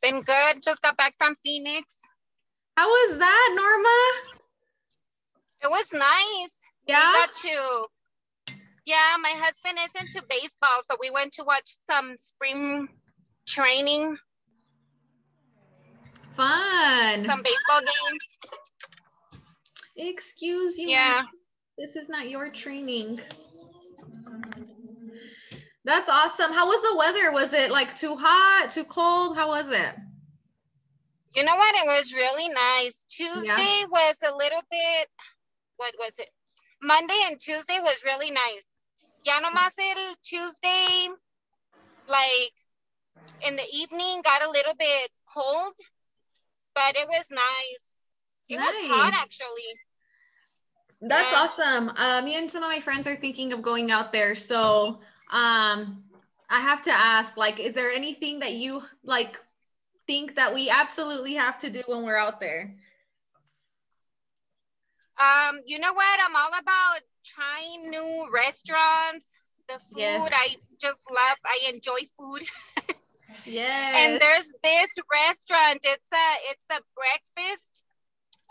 been good. Just got back from Phoenix. How was that, Norma? It was nice. Yeah. We got to, yeah, my husband is into baseball. So we went to watch some spring training, Fun. some baseball games. Excuse you. Yeah. This is not your training. That's awesome. How was the weather? Was it like too hot, too cold? How was it? You know what? It was really nice. Tuesday was a little bit, what was it? Monday and Tuesday was really nice. Ya nomás el Tuesday, like in the evening, got a little bit cold, but it was nice. It was hot actually. That's Yeah. awesome. Uh, me and some of my friends are thinking of going out there. So um, I have to ask, like, is there anything that you like think that we absolutely have to do when we're out there? Um, you know what? I'm all about trying new restaurants. The food Yes. I just love. I enjoy food. Yes. And there's this restaurant. It's a it's a breakfast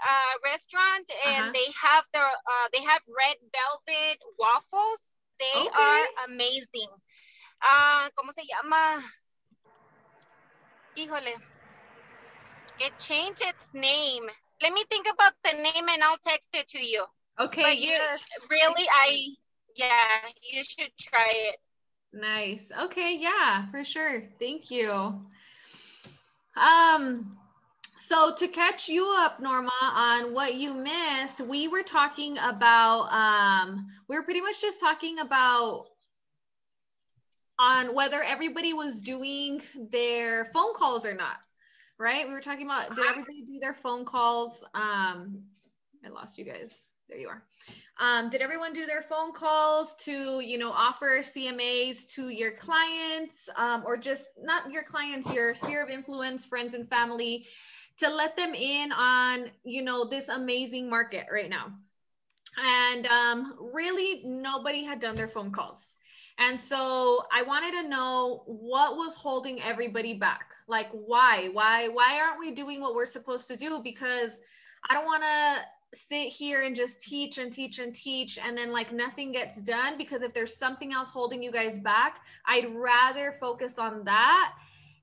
uh, restaurant, and Uh-huh. they have their uh, they have red velvet waffles. They Okay. are amazing. Uh, ¿Cómo se llama? Híjole. It changed its name. Let me think about the name and I'll text it to you. okay. but you- yes. Really, I yeah, you should try it. Nice. Okay, yeah, for sure. Thank you. Um so to catch you up Norma on what you missed, we were talking about um we were pretty much just talking about on whether everybody was doing their phone calls or not. Right? We were talking about did everybody do their phone calls? Um I lost you guys. There you are. Um, did everyone do their phone calls to, you know, offer CMAs to your clients um, or just not your clients, your sphere of influence, friends and family to let them in on, you know, this amazing market right now? And um, really, nobody had done their phone calls. And so I wanted to know what was holding everybody back. Like, why? Why? Why aren't we doing what we're supposed to do? Because I don't want to sit here and just teach and teach and teach and then like nothing gets done because if there's something else holding you guys back i'd rather focus on that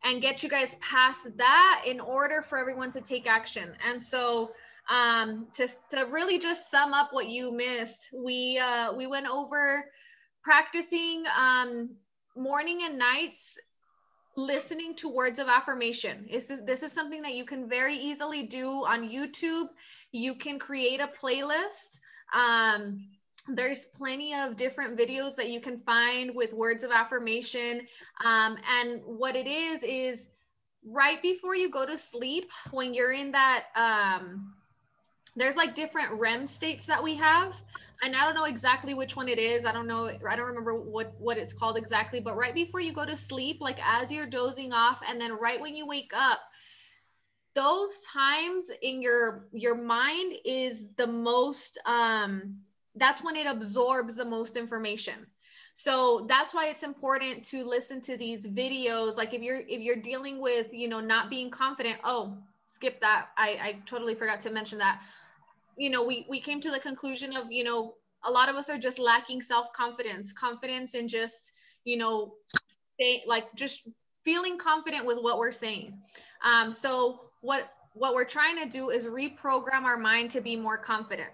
and get you guys past that in order for everyone to take action. And so um to, to really just sum up what you missed we uh we went over practicing um morning and nights listening to words of affirmation. This is this is something that you can very easily do on youtube. You can create a playlist um, there's plenty of different videos that you can find with words of affirmation. Um, and what it is is right before you go to sleep when you're in that um, there's like different rem states that we have. And i don't know exactly which one it is. I don't know i don't remember what what it's called exactly but right before you go to sleep like as you're dozing off and then right when you wake up those times in your your mind is the most um that's when it absorbs the most information. So that's why it's important to listen to these videos. Like if you're if you're dealing with you know not being confident oh skip that. I i totally forgot to mention that. You know we we came to the conclusion of you know a lot of us are just lacking self-confidence confidence in just you know say like just feeling confident with what we're saying. Um, so what what we're trying to do is reprogram our mind to be more confident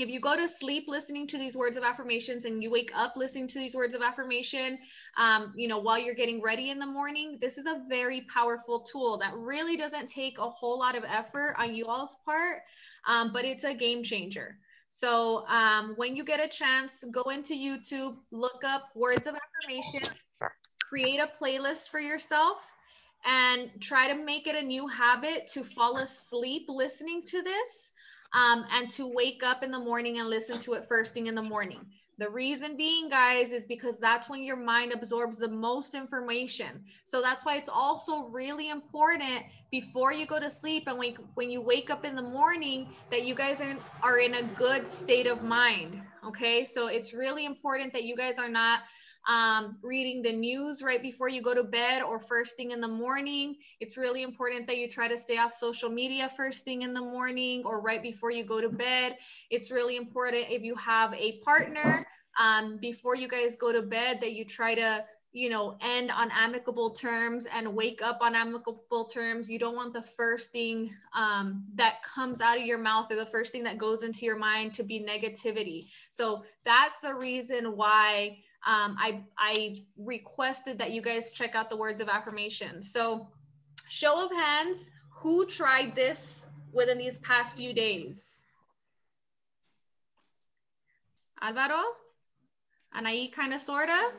if you go to sleep listening to these words of affirmations and you wake up listening to these words of affirmation um, you know while you're getting ready in the morning this is a very powerful tool that really doesn't take a whole lot of effort on you all's part um, but it's a game changer. So um, when you get a chance go into youtube look up words of affirmation create a playlist for yourself and try to make it a new habit to fall asleep listening to this um, and to wake up in the morning and listen to it first thing in the morning. The reason being, guys, is because that's when your mind absorbs the most information. So that's why it's also really important before you go to sleep and when, when you wake up in the morning that you guys are, are in a good state of mind. Okay. So it's really important that you guys are not um, reading the news right before you go to bed or first thing in the morning. It's really important that you try to stay off social media first thing in the morning or right before you go to bed. It's really important if you have a partner um, before you guys go to bed that you try to you know end on amicable terms and wake up on amicable terms you don't want the first thing um, that comes out of your mouth or the first thing that goes into your mind to be negativity so that's the reason why um, I, I requested that you guys check out the words of affirmation so show of hands who tried this within these past few days alvaro anaí kind of sorta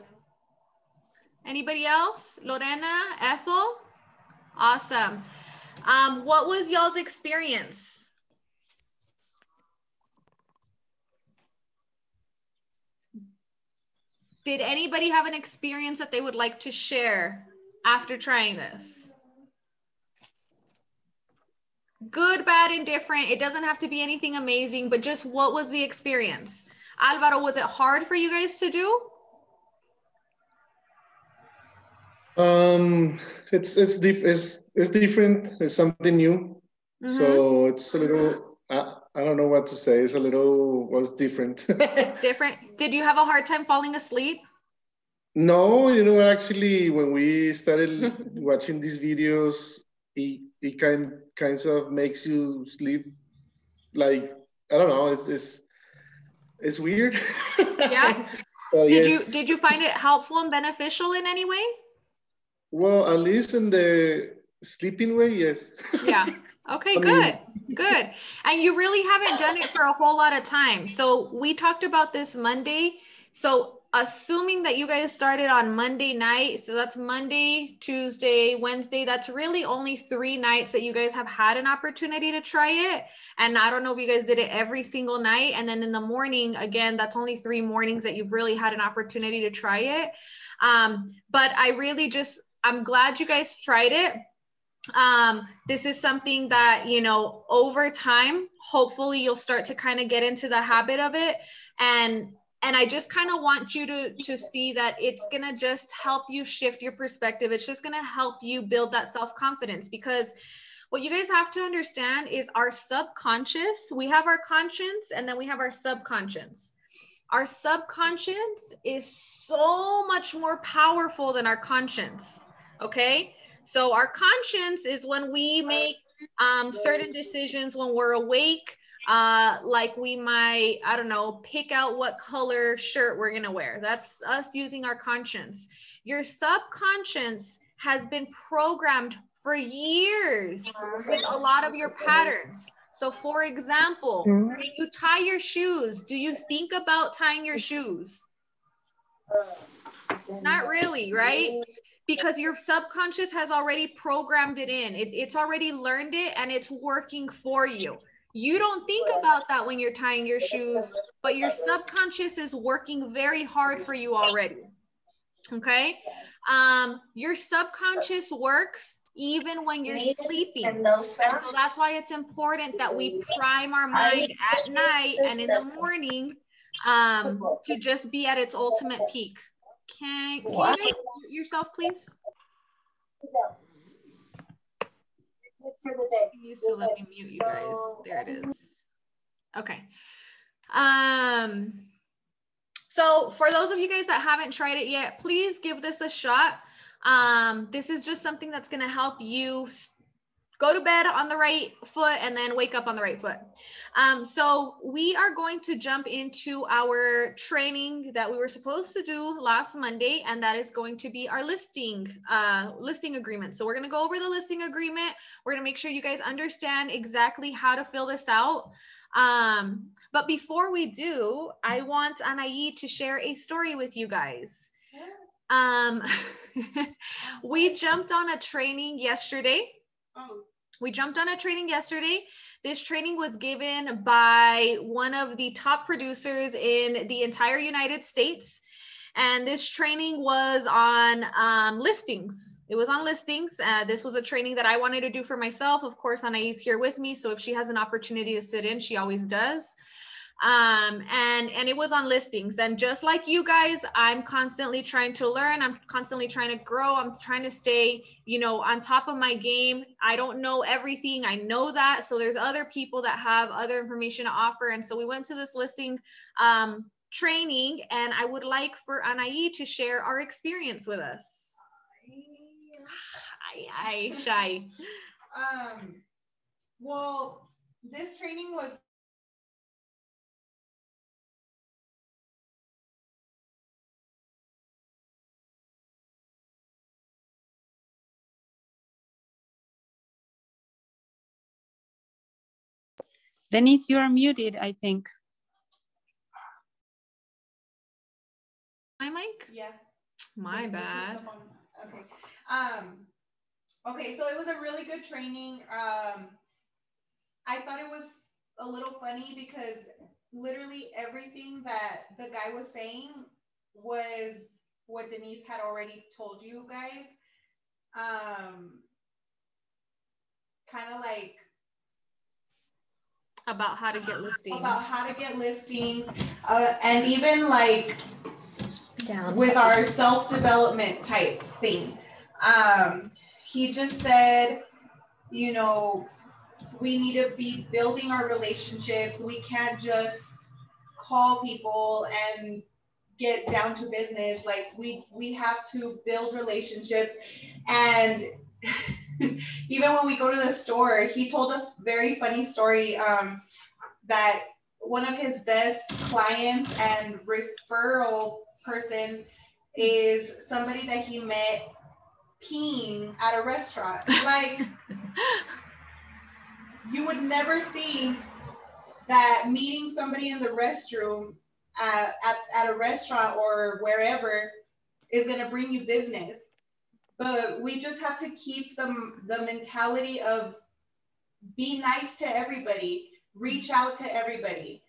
Anybody else? Lorena, Ethel? Awesome. Um, what was y'all's experience? Did anybody have an experience that they would like to share after trying this? Good, bad, indifferent. It doesn't have to be anything amazing, but just what was the experience? Alvaro, was it hard for you guys to do? Um, it's it's diff- it's, it's different. It's something new. Mm-hmm. So it's a little. I, I don't know what to say. It's a little. What's different? it's different. Did you have a hard time falling asleep? No, you know what actually when we started watching these videos, it it kind kinds of makes you sleep. Like I don't know. It's it's it's weird. Yeah. did yes. you did you find it helpful and beneficial in any way? Well, at least in the sleeping way, yes. Yeah. Okay, I good. Mean, good. And you really haven't done it for a whole lot of time. So we talked about this Monday. So assuming that you guys started on Monday night, so that's Monday, Tuesday, Wednesday, that's really only three nights that you guys have had an opportunity to try it. And I don't know if you guys did it every single night. And then in the morning, again, that's only three mornings that you've really had an opportunity to try it. Um, but I really just I'm glad you guys tried it. Um, this is something that, you know, over time, hopefully you'll start to kind of get into the habit of it. And and I just kind of want you to to see that it's going to just help you shift your perspective. It's just going to help you build that self-confidence because what you guys have to understand is our subconscious, we have our conscience and then we have our subconscious. Our subconscious is so much more powerful than our conscience Okay. So our conscience is when we make um, certain decisions when we're awake, uh, like we might, I don't know, pick out what color shirt we're to wear. That's us using our conscience. Your subconscious has been programmed for years with a lot of your patterns. So, for example, when you tie your shoes, do you think about tying your shoes? Not really, right? Because your subconscious has already programmed it in. It, it's already learned it and it's working for you. You don't think about that when you're tying your shoes, but your subconscious is working very hard for you already. Okay. Um, your subconscious works even when you're sleeping. So that's why it's important that we prime our mind at night and in the morning um, to just be at its ultimate peak. Can, can you guys yourself, please? You used to let me mute you guys. There it is. Okay. Um, so for those of you guys that haven't tried it yet, please give this a shot. Um, this is just something that's going to help you go to bed on the right foot and then wake up on the right foot. Um, so we are going to jump into our training that we were supposed to do last Monday, and that is going to be our listing uh, listing agreement. So we're going to go over the listing agreement. We're going to make sure you guys understand exactly how to fill this out. Um, but before we do, I want Anaí to share a story with you guys. Um, we jumped on a training yesterday. Oh. We jumped on a training yesterday. This training was given by one of the top producers in the entire United States. And this training was on um, listings. It was on listings. Uh, this was a training that I wanted to do for myself. Of course, Anaí's here with me. So if she has an opportunity to sit in, she always does. Um, and and it was on listings. And just like you guys i'm constantly trying to learn. I'm constantly trying to grow. I'm trying to stay you know on top of my game. I don't know everything. I know that. So there's other people that have other information to offer. And so we went to this listing um, training. And i would like for anai to share our experience with us. Hi hi shy. um well this training was Denise, you are muted, I think. My mic? Yeah. My bad. Okay. Um, okay, so it was a really good training. Um, I thought it was a little funny because literally everything that the guy was saying was what Denise had already told you guys. Um, kind of like about how to get listings. About how to get listings, uh, and even like Down. with our self development type thing. Um, he just said, you know, we need to be building our relationships. We can't just call people and get down to business. Like we we have to build relationships and even when we go to the store, he told a very funny story um, that one of his best clients and referral person is somebody that he met peeing at a restaurant. Like, you would never think that meeting somebody in the restroom at, at, at a restaurant or wherever is going to bring you business but we just have to keep the, the mentality of be nice to everybody, reach out to everybody,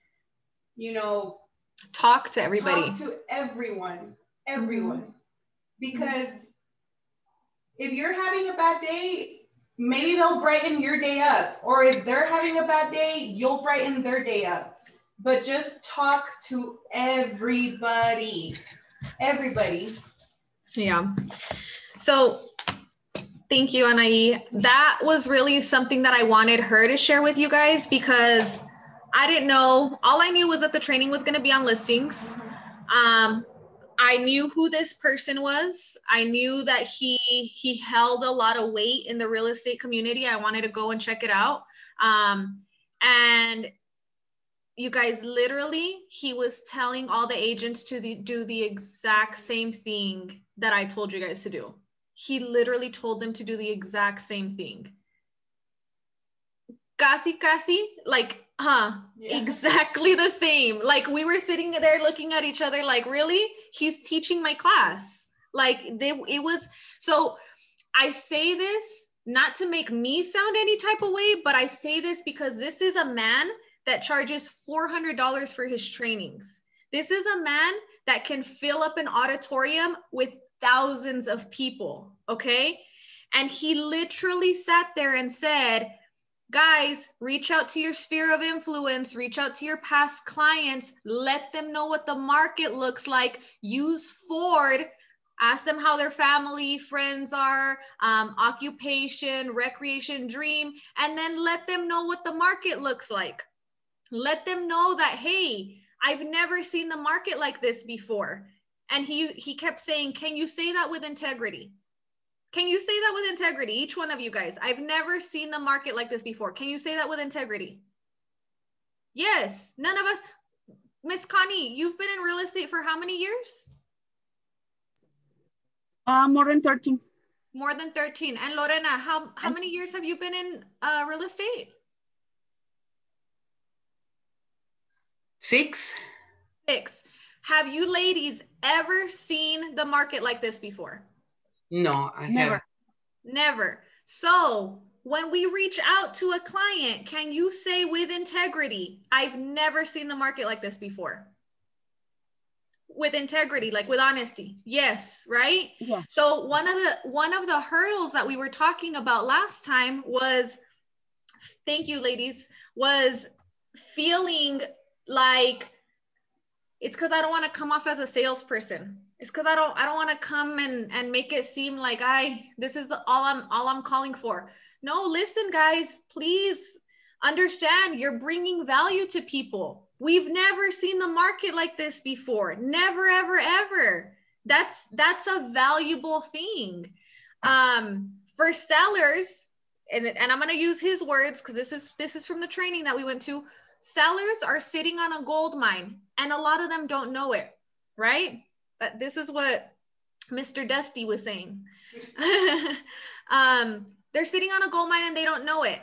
you know, talk to everybody, talk to everyone, everyone. Mm-hmm. Because if you're having a bad day, maybe they'll brighten your day up. Or if they're having a bad day, you'll brighten their day up. But just talk to everybody. Everybody. Yeah. So thank you, Anai. That was really something that I wanted her to share with you guys because I didn't know. All I knew was that the training was going to be on listings. Um, I knew who this person was. I knew that he he held a lot of weight in the real estate community. I wanted to go and check it out. Um, and you guys, literally, he was telling all the agents to the, do the exact same thing that I told you guys to do he literally told them to do the exact same thing. Casi, casi, like, huh, yeah. exactly the same. Like, we were sitting there looking at each other, like, really? He's teaching my class. Like, they, it was so. I say this not to make me sound any type of way, but I say this because this is a man that charges $400 for his trainings. This is a man that can fill up an auditorium with thousands of people, okay? And he literally sat there and said, guys, reach out to your sphere of influence, reach out to your past clients, let them know what the market looks like, use Ford. Ask them how their family, friends are, um, occupation, recreation, dream, and then let them know what the market looks like. Let them know that, hey, I've never seen the market like this before and he he kept saying can you say that with integrity can you say that with integrity each one of you guys? I've never seen the market like this before. Can you say that with integrity? Yes. None of us miss connie you've been in real estate for how many years? Uh, more than 13 more than 13 and lorena how how many years have you been in uh, real estate? Six. Six. Have you ladies ever seen the market like this before? No, I never. Haven't. Never. So when we reach out to a client, can you say with integrity, I've never seen the market like this before? With integrity, like with honesty. Yes, right? Yes. So one of the one of the hurdles that we were talking about last time was thank you ladies was feeling like it's because I don't want to come off as a salesperson. It's because I don't I don't want to come and and make it seem like I this is all I'm all I'm calling for. No, listen, guys, please understand you're bringing value to people. We've never seen the market like this before. Never, ever, ever. That's that's a valuable thing. Um, for sellers, and, and I'm gonna use his words because this is this is from the training that we went to. Sellers are sitting on a gold mine, and a lot of them don't know it, right? But this is what Mr. Dusty was saying. um, they're sitting on a gold mine and they don't know it.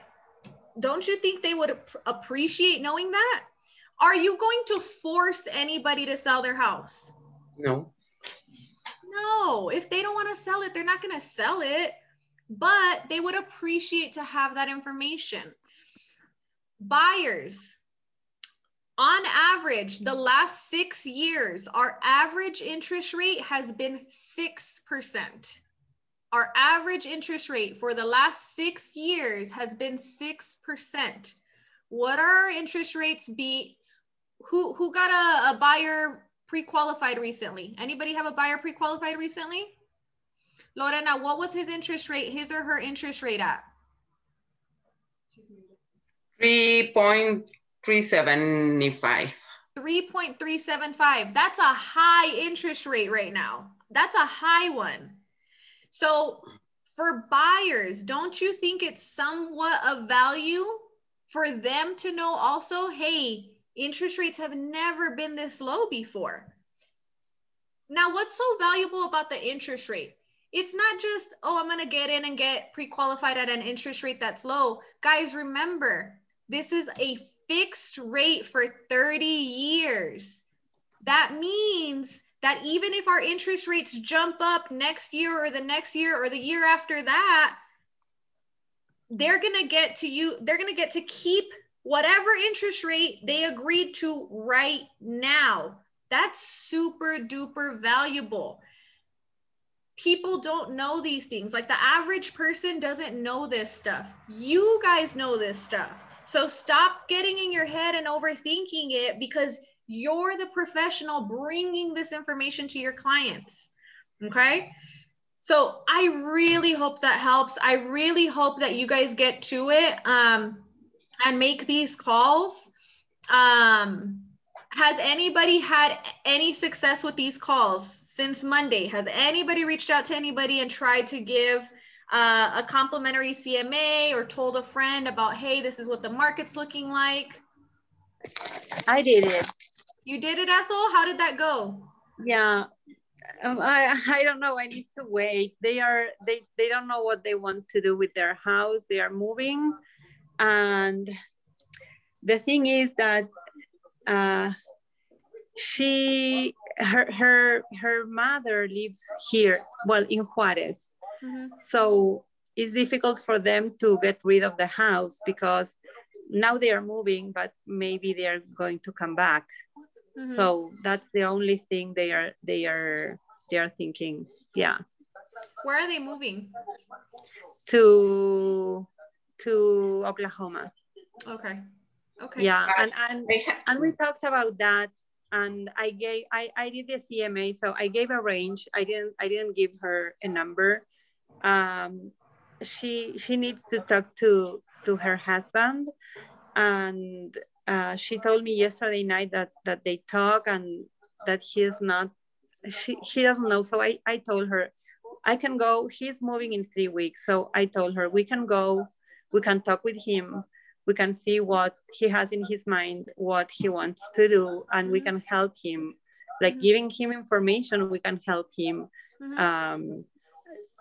Don't you think they would appreciate knowing that? Are you going to force anybody to sell their house? No. No, if they don't want to sell it, they're not going to sell it, but they would appreciate to have that information. Buyers, on average, the last six years, our average interest rate has been 6%. Our average interest rate for the last six years has been 6%. What are our interest rates be? Who, who got a, a buyer pre-qualified recently? Anybody have a buyer pre-qualified recently? Lorena, what was his interest rate, his or her interest rate at? 3.375. 3.375. That's a high interest rate right now. That's a high one. So for buyers, don't you think it's somewhat of value for them to know also, hey, interest rates have never been this low before? Now, what's so valuable about the interest rate? It's not just, oh, I'm going to get in and get pre qualified at an interest rate that's low. Guys, remember, this is a fixed rate for 30 years. That means that even if our interest rates jump up next year or the next year or the year after that, they're going to get to you, they're going to get to keep whatever interest rate they agreed to right now. That's super duper valuable. People don't know these things. Like the average person doesn't know this stuff. You guys know this stuff. So stop getting in your head and overthinking it because you're the professional bringing this information to your clients. Okay. So I really hope that helps. I really hope that you guys get to it um, and make these calls. Um, has anybody had any success with these calls since Monday? Has anybody reached out to anybody and tried to give uh, a complimentary CMA or told a friend about, hey, this is what the market's looking like? I did it. You did it, Ethel? How did that go? Yeah. Um, I, I don't know. I need to wait. They are they they don't know what they want to do with their house. They are moving, and the thing is that uh, she her her her mother lives here. Well, in Juarez, mm-hmm. so it's difficult for them to get rid of the house because now they are moving, but maybe they are going to come back. Mm-hmm. So that's the only thing they are they are they are thinking. Yeah. Where are they moving? To to Oklahoma. Okay. Okay. Yeah, and and, and we talked about that and I gave I, I did the CMA, so I gave a range. I didn't I didn't give her a number. Um, she she needs to talk to to her husband. And uh, she told me yesterday night that that they talk and that he's not she he doesn't know. So i i told her i can go. He's moving in three weeks. So i told her we can go. We can talk with him. We can see what he has in his mind what he wants to do and we can help him. Like giving him information we can help him. Mm-hmm. um,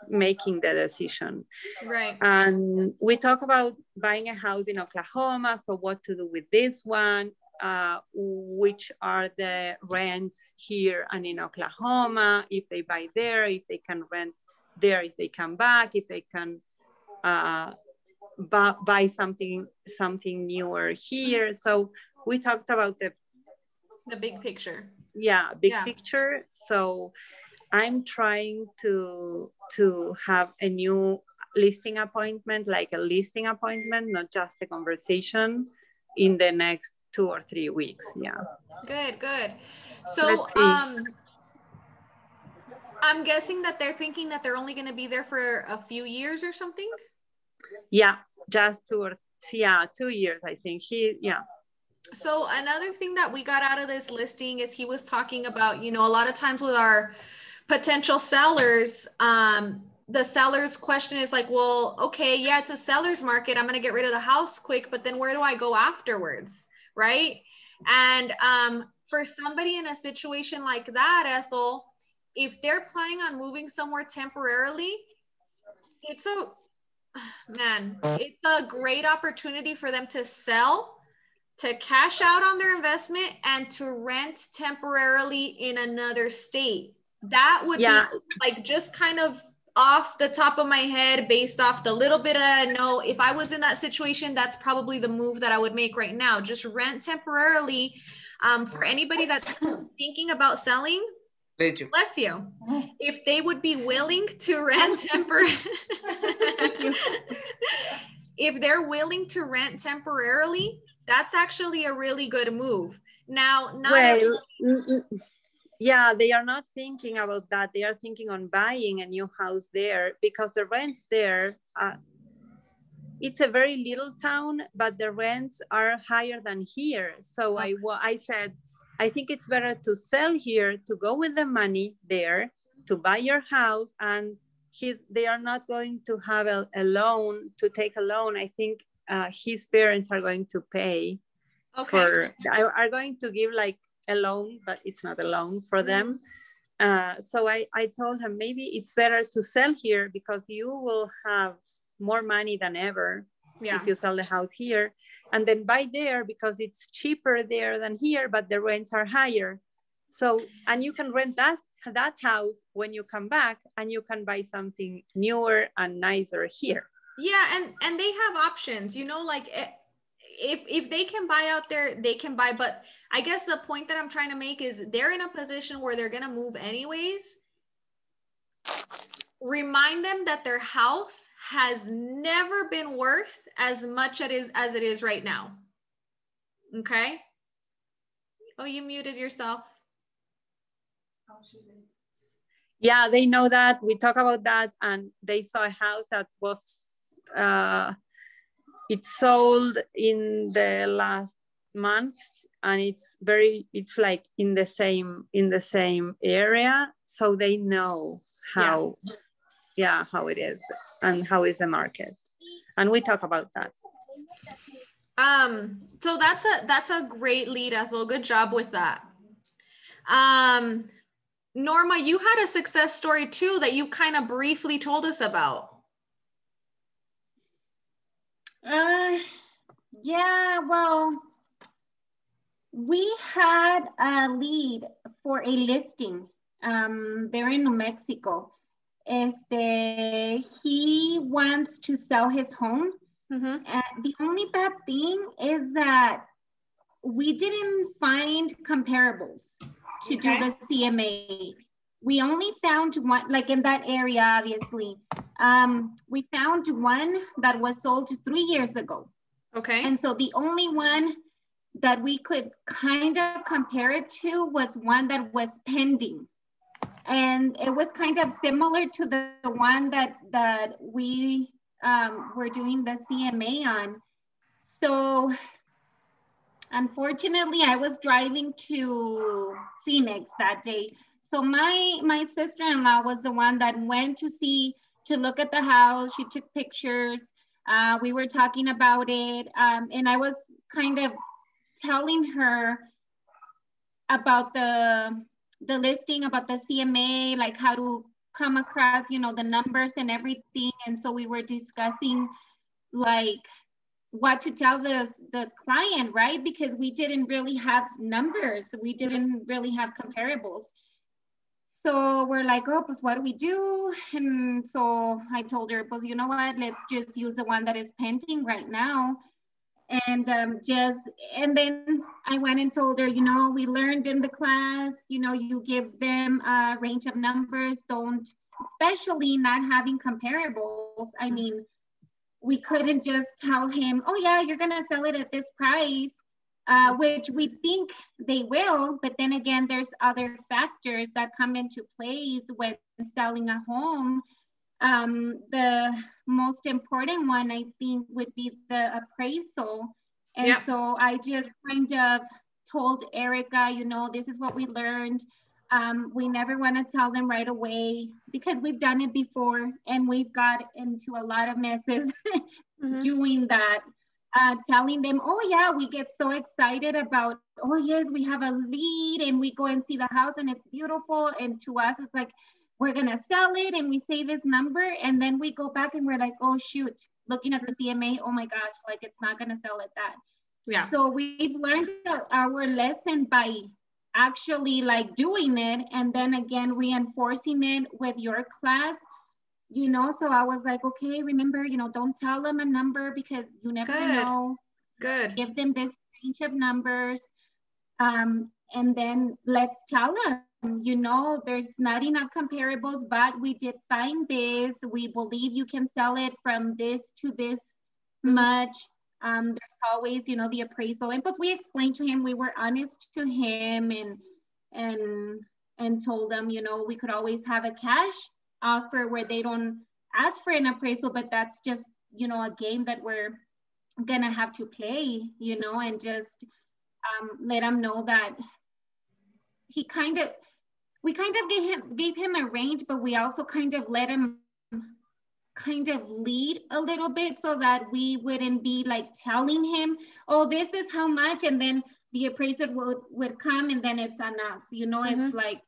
making the decision. Right. And we talk about buying a house in Oklahoma. So, what to do with this one? Uh, which are the rents here and in Oklahoma? If they buy there, if they can rent there, if they come back, if they can uh, buy, buy something something newer here. So we talked about the the big picture. Yeah, big yeah. picture. So I'm trying to to have a new listing appointment, like a listing appointment, not just a conversation, in the next two or three weeks. Yeah. Good, good. So um, I'm guessing that they're thinking that they're only going to be there for a few years or something. Yeah, just two or yeah, two years. I think he yeah. So another thing that we got out of this listing is he was talking about, you know, a lot of times with our potential sellers, um, the seller's question is like, well, okay, yeah, it's a seller's market. I'm going to get rid of the house quick, but then where do I go afterwards? Right. And um, for somebody in a situation like that, Ethel, if they're planning on moving somewhere temporarily, it's a man, it's a great opportunity for them to sell, to cash out on their investment, and to rent temporarily in another state. That would yeah. be like just kind of off the top of my head, based off the little bit I know, if I was in that situation, that's probably the move that I would make right now. Just rent temporarily. Um, for anybody that's thinking about selling, Bless you. Bless you. If they would be willing to rent temporarily, if they're willing to rent temporarily, that's actually a really good move. Now, not well, yeah, they are not thinking about that. They are thinking on buying a new house there because the rents there, uh, it's a very little town, but the rents are higher than here. So okay. I, I said, I think it's better to sell here, to go with the money there, to buy your house, and he's, they are not going to have a, a loan, to take a loan. I think uh, his parents are going to pay okay. for, are going to give like a loan, but it's not a loan for them. Uh, so I, I told him maybe it's better to sell here because you will have more money than ever yeah. if you sell the house here and then buy there because it's cheaper there than here but the rents are higher so and you can rent that that house when you come back and you can buy something newer and nicer here yeah and and they have options you know like eh, if if they can buy out there they can buy but i guess the point that i'm trying to make is they're in a position where they're going to move anyways remind them that their house has never been worth as much it is as it is right now. Okay. Oh, you muted yourself. Yeah, they know that. We talk about that, and they saw a house that was uh, it sold in the last months and it's very it's like in the same in the same area, so they know how yeah yeah how it is and how is the market. And we talk about that. Um so that's a that's a great lead ethel. Good job with that. Um norma you had a success story too that you kind of briefly told us about uh yeah well we had a lead for a listing um there in new mexico este, he wants to sell his home. Mm-hmm. And the only bad thing is that we didn't find comparables to okay. do the CMA. We only found one, like in that area, obviously. Um, we found one that was sold three years ago. Okay. And so the only one that we could kind of compare it to was one that was pending and it was kind of similar to the, the one that that we um, were doing the CMA on. So unfortunately, I was driving to Phoenix that day. So my my sister-in-law was the one that went to see to look at the house. She took pictures. Uh, we were talking about it, um, and I was kind of telling her about the the listing about the CMA, like how to come across, you know, the numbers and everything. And so we were discussing like what to tell the, the client, right? Because we didn't really have numbers. We didn't really have comparables. So we're like, oh, pues what do we do? And so I told her, pues you know what, let's just use the one that is pending right now. And um, just and then i went and told her you know we learned in the class you know you give them a range of numbers. Don't especially not having comparables. I mean we couldn't just tell him oh yeah you're gonna sell it at this price uh, which we think they will, but then again, there's other factors that come into place when selling a home. Um, the most important one, I think, would be the appraisal. And so I just kind of told Erica, you know, this is what we learned. Um, we never want to tell them right away because we've done it before and we've got into a lot of messes mm-hmm. doing that uh, telling them, oh yeah, we get so excited about, oh yes, we have a lead and we go and see the house and it's beautiful. And to us, it's like, we're gonna sell it and we say this number and then we go back and we're like, oh shoot, looking at the CMA, oh my gosh, like it's not gonna sell at that. Yeah. So we've learned our lesson by actually like doing it and then again reinforcing it with your class you know so i was like okay remember you know don't tell them a number because you never good. know. Good. Give them this range of numbers. Um, and then let's tell them you know there's not enough comparables but we did find this. We believe you can sell it from this to this mm-hmm. much. Um, there's always you know the appraisal. And plus we explained to him we were honest to him and and and told them you know we could always have a cash offer where they don't ask for an appraisal, but that's just, you know, a game that we're gonna have to play, you know, and just um, let him know that he kind of, we kind of gave him, gave him a range, but we also kind of let him kind of lead a little bit so that we wouldn't be like telling him, oh, this is how much, and then the appraiser would, would come and then it's on us, you know, mm-hmm. it's like,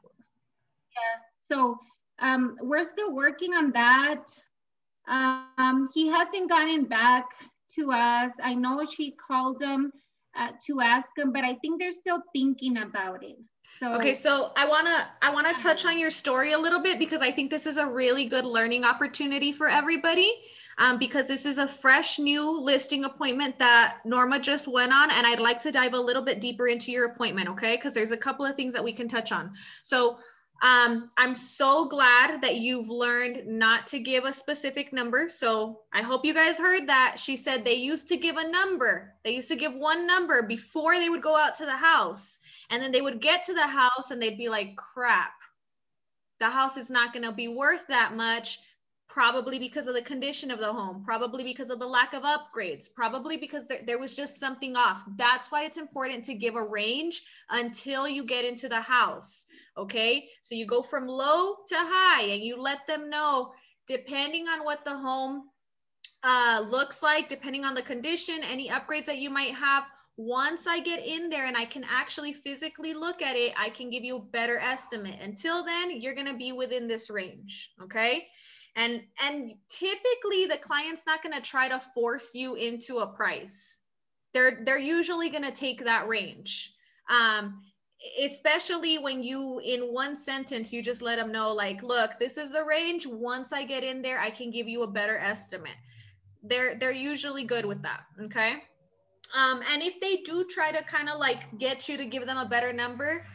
yeah. So um, we're still working on that. Um, he hasn't gotten back to us. I know she called him uh, to ask him, but I think they're still thinking about it. So, okay, so I wanna I wanna touch on your story a little bit because I think this is a really good learning opportunity for everybody. Um, because this is a fresh new listing appointment that Norma just went on, and I'd like to dive a little bit deeper into your appointment, okay? Because there's a couple of things that we can touch on. So um, I'm so glad that you've learned not to give a specific number. So I hope you guys heard that. She said they used to give a number. They used to give one number before they would go out to the house. And then they would get to the house and they'd be like, crap, the house is not going to be worth that much probably because of the condition of the home, probably because of the lack of upgrades, probably because there, there, was just something off. That's why it's important to give a range until you get into the house. Okay. So you go from low to high and you let them know, depending on what the home uh, looks like, depending on the condition, any upgrades that you might have. Once I get in there and I can actually physically look at it, I can give you a better estimate. Until then, you're going to be within this range. Okay and and typically the client's not going to try to force you into a price. They're they're usually going to take that range. Um, especially when you in one sentence you just let them know like look this is the range. Once i get in there i can give you a better estimate. They're they're usually good with that okay? Um, and if they do try to kind of like get you to give them a better number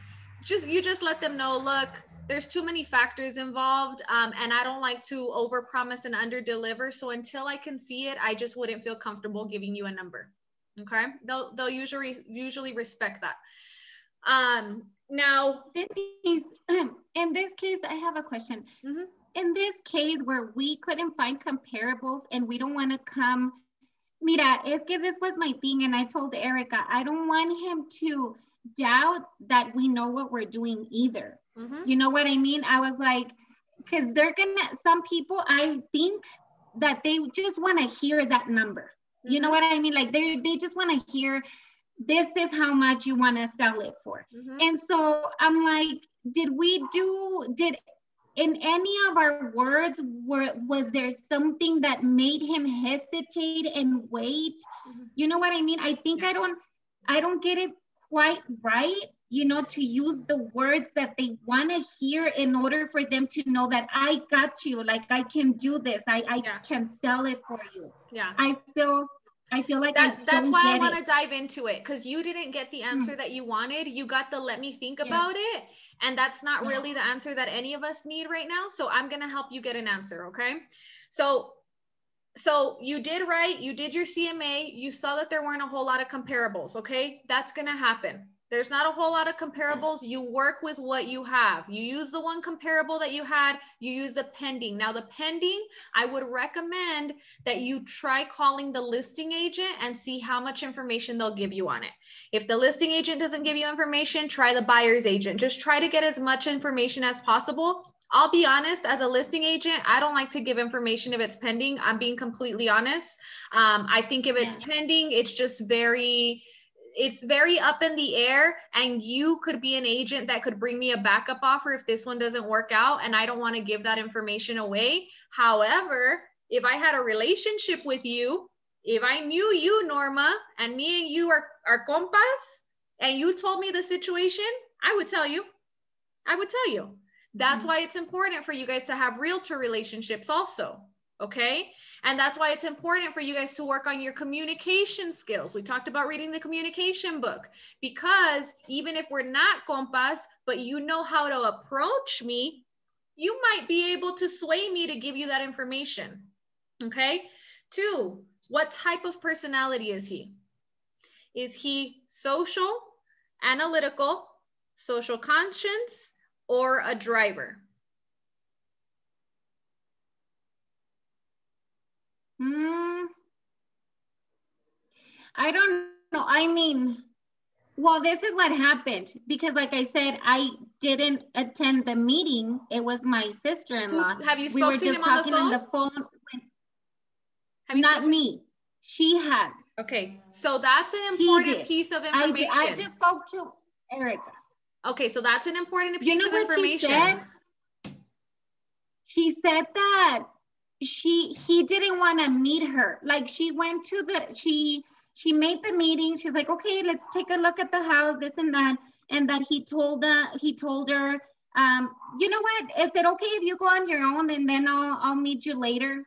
just you just let them know look there's too many factors involved um, and i don't like to over promise and under deliver so until i can see it i just wouldn't feel comfortable giving you a number. Okay? They'll they'll usually usually respect that. Um now. In this case i have a question. Mm-hmm. in this case where we couldn't find comparables and we don't want to come mira es que this was my thing and i told erica i don't want him to doubt that we know what we're doing either Mm-hmm. You know what I mean? I was like, because they're gonna, some people, I think that they just want to hear that number. Mm-hmm. You know mm-hmm. what I mean? Like they they just want to hear this is how much you want to sell it for. Mm-hmm. And so I'm like, did we do did in any of our words were was there something that made him hesitate and wait? Mm-hmm. You know what I mean? I think I don't I don't get it quite right you know, to use the words that they want to hear in order for them to know that I got you, like I can do this, I, I yeah. can sell it for you. Yeah. I still I feel like that, that's why I want to dive into it because you didn't get the answer mm. that you wanted. You got the let me think yeah. about it. And that's not yeah. really the answer that any of us need right now. So I'm going to help you get an answer. Okay. So so you did right. You did your CMA. You saw that there weren't a whole lot of comparables. Okay. That's going to happen. There's not a whole lot of comparables. You work with what you have. You use the one comparable that you had, you use the pending. Now, the pending, I would recommend that you try calling the listing agent and see how much information they'll give you on it. If the listing agent doesn't give you information, try the buyer's agent. Just try to get as much information as possible. I'll be honest, as a listing agent, I don't like to give information if it's pending. I'm being completely honest. Um, I think if it's pending, it's just very, it's very up in the air and you could be an agent that could bring me a backup offer if this one doesn't work out and i don't want to give that information away. However if i had a relationship with you if i knew you norma and me and you are, are compas and you told me the situation i would tell you. I would tell you. That's mm-hmm. why it's important for you guys to have realtor relationships also Okay. And that's why it's important for you guys to work on your communication skills. We talked about reading the communication book because even if we're not compas, but you know how to approach me, you might be able to sway me to give you that information. Okay. Two, what type of personality is he? Is he social, analytical, social conscience, or a driver? Mm, I don't know. I mean, well, this is what happened because, like I said, I didn't attend the meeting. It was my sister-in-law. have you spoken we to just him talking on the phone? On the phone have you Not me. She has. Okay, so that's an important piece of information. I, I, just spoke to Erica. Okay, so that's an important piece you know of information. She said? she said that she he didn't want to meet her. Like she went to the she she made the meeting. She's like okay let's take a look at the house this and that. And that he told the he told her um you know what? Is it okay if you go on your own and then i'll i'll meet you later?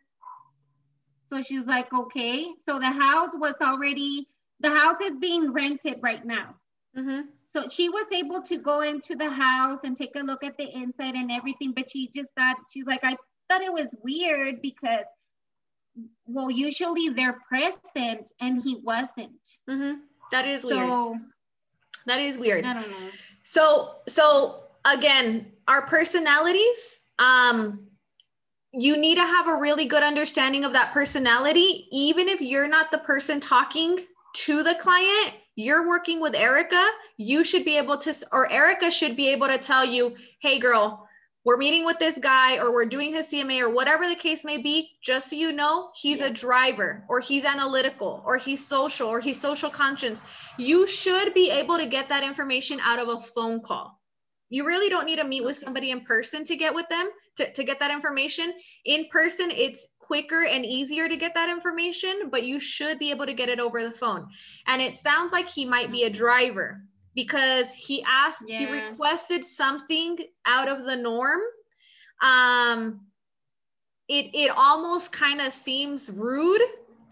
So she's like okay. So the house was already the house is being rented right now. Mm-hmm. so she was able to go into the house and take a look at the inside and everything but she just thought she's like i thought it was weird because well usually they're present and he wasn't. Mm-hmm. that is weird. That is weird. I don't know. So so again our personalities um you need to have a really good understanding of that personality. Even if you're not the person talking to the client you're working with erica you should be able to or erica should be able to tell you hey girl we're meeting with this guy or we're doing his CMA or whatever the case may be, just so you know, he's yeah. a driver or he's analytical or he's social or he's social conscience. You should be able to get that information out of a phone call. You really don't need to meet with somebody in person to get with them to, to get that information. In person, it's quicker and easier to get that information, but you should be able to get it over the phone. And it sounds like he might be a driver because he asked yeah. he requested something out of the norm um it it almost kind of seems rude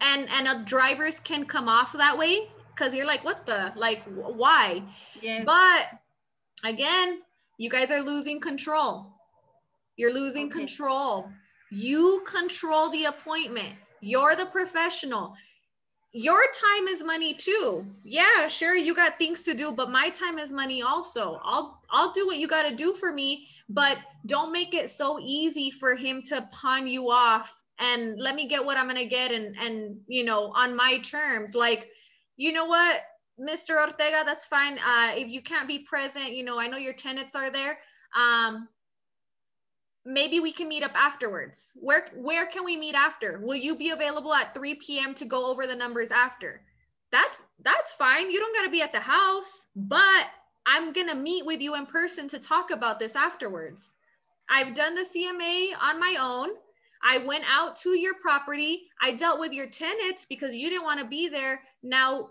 and and a drivers can come off that way because you're like what the like why yeah. but again you guys are losing control you're losing okay. control you control the appointment you're the professional your time is money too. Yeah, sure, you got things to do, but my time is money also. I'll I'll do what you got to do for me, but don't make it so easy for him to pawn you off and let me get what I'm going to get and and you know, on my terms. Like, you know what, Mr. Ortega, that's fine. Uh if you can't be present, you know, I know your tenants are there. Um maybe we can meet up afterwards. Where where can we meet after? Will you be available at 3 p.m. to go over the numbers after? That's that's fine. You don't got to be at the house, but I'm going to meet with you in person to talk about this afterwards. I've done the CMA on my own. I went out to your property. I dealt with your tenants because you didn't want to be there. Now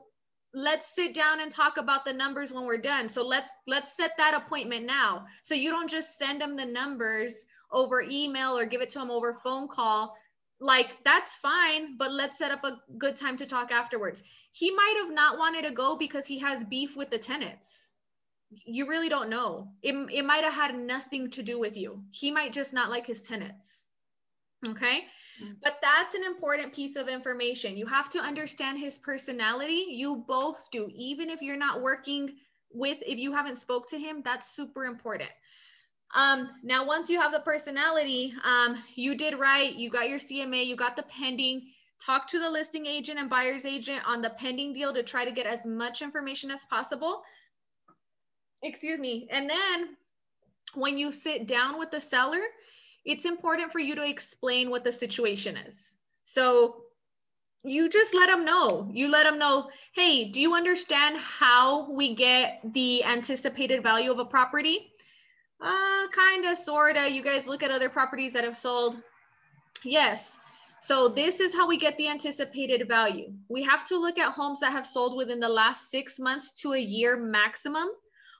let's sit down and talk about the numbers when we're done. So let's let's set that appointment now. So you don't just send them the numbers over email or give it to them over phone call like that's fine but let's set up a good time to talk afterwards he might have not wanted to go because he has beef with the tenants you really don't know it, it might have had nothing to do with you he might just not like his tenants Okay. Mm-hmm. But that's an important piece of information. You have to understand his personality. You both do, even if you're not working with, if you haven't spoke to him, that's super important. Um, now, once you have the personality, um, you did right. You got your CMA, you got the pending. Talk to the listing agent and buyer's agent on the pending deal to try to get as much information as possible. Excuse me. And then when you sit down with the seller, it's important for you to explain what the situation is. So you just let them know. You let them know, hey, do you understand how we get the anticipated value of a property? Uh, kind of, sort of. You guys look at other properties that have sold. Yes. So this is how we get the anticipated value. We have to look at homes that have sold within the last six months to a year maximum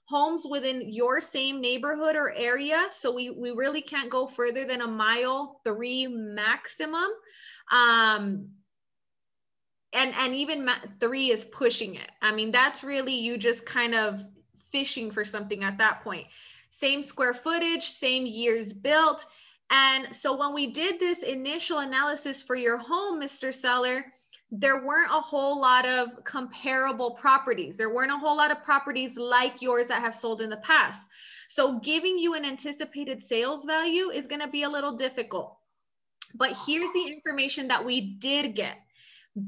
homes within your same neighborhood or area. So we, we really can't go further than a mile three maximum. Um, and, and even three is pushing it. I mean, that's really you just kind of fishing for something at that point. Same square footage, same years built. And so when we did this initial analysis for your home, Mr. Seller, there weren't a whole lot of comparable properties. There weren't a whole lot of properties like yours that have sold in the past. So giving you an anticipated sales value is going to be a little difficult. But here's the information that we did get.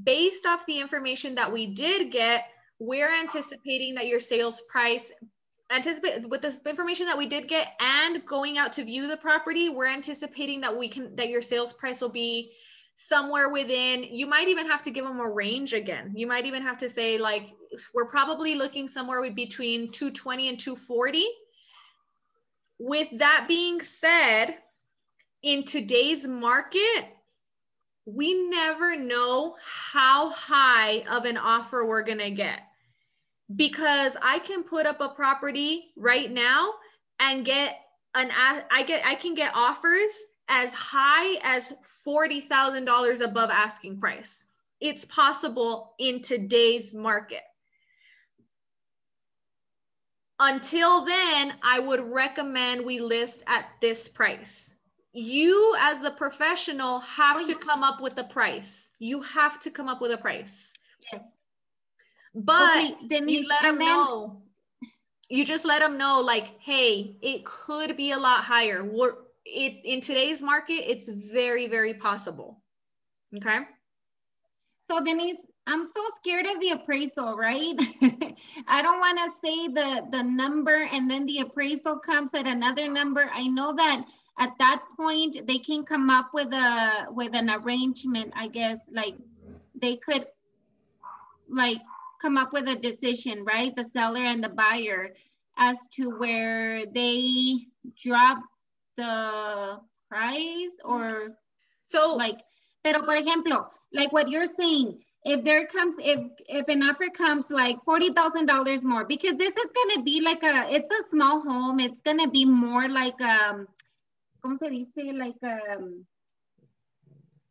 Based off the information that we did get, we're anticipating that your sales price anticipate with this information that we did get and going out to view the property, we're anticipating that we can that your sales price will be somewhere within you might even have to give them a range again. You might even have to say like we're probably looking somewhere between 220 and 240 with that being said in today's market we never know how high of an offer we're going to get because i can put up a property right now and get an i get i can get offers as high as $40,000 above asking price. It's possible in today's market. Until then, I would recommend we list at this price. You, as a professional, have oh, to come up with a price. You have to come up with a price. But okay, then you let them then, know. You just let them know, like, hey, it could be a lot higher. We're, it in today's market, it's very, very possible. Okay. So Denise, I'm so scared of the appraisal, right? I don't want to say the the number and then the appraisal comes at another number. I know that at that point they can come up with a with an arrangement, I guess, like they could like come up with a decision, right? The seller and the buyer as to where they drop the price or so like pero por ejemplo like what you're saying if there comes if if an offer comes like forty thousand dollars more because this is gonna be like a it's a small home it's gonna be more like um ¿cómo se dice like um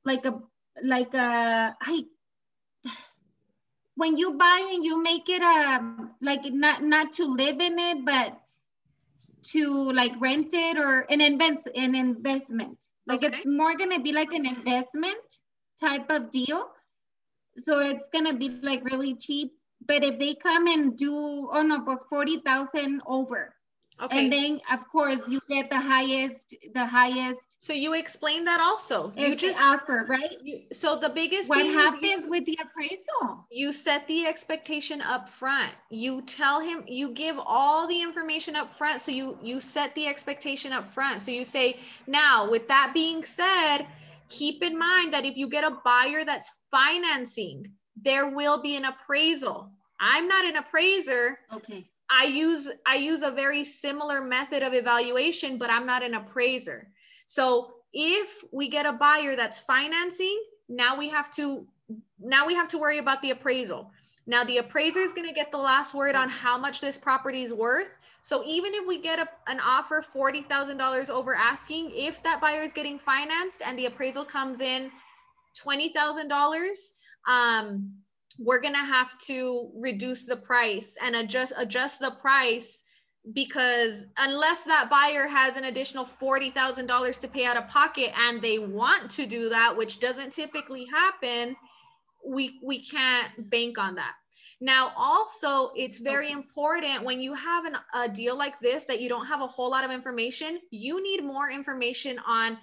like a like a I when you buy and you make it um like not not to live in it but to like rent it or an invest an investment. Like okay. it's more gonna be like an investment type of deal. So it's gonna be like really cheap. But if they come and do oh no, forty thousand over. Okay. And then of course you get the highest, the highest. So you explain that also. You just offer, right? You, so the biggest what happens you, with the appraisal? You set the expectation up front. You tell him, you give all the information up front. So you you set the expectation up front. So you say, now with that being said, keep in mind that if you get a buyer that's financing, there will be an appraisal. I'm not an appraiser. Okay I use I use a very similar method of evaluation, but I'm not an appraiser. So if we get a buyer that's financing, now we have to now we have to worry about the appraisal. Now the appraiser is going to get the last word on how much this property is worth. So even if we get a, an offer $40,000 over asking, if that buyer is getting financed and the appraisal comes in $20,000, um, we're gonna have to reduce the price and adjust adjust the price because unless that buyer has an additional $40,000 to pay out of pocket and they want to do that, which doesn't typically happen, we, we can't bank on that. Now, also, it's very important when you have an, a deal like this that you don't have a whole lot of information, you need more information on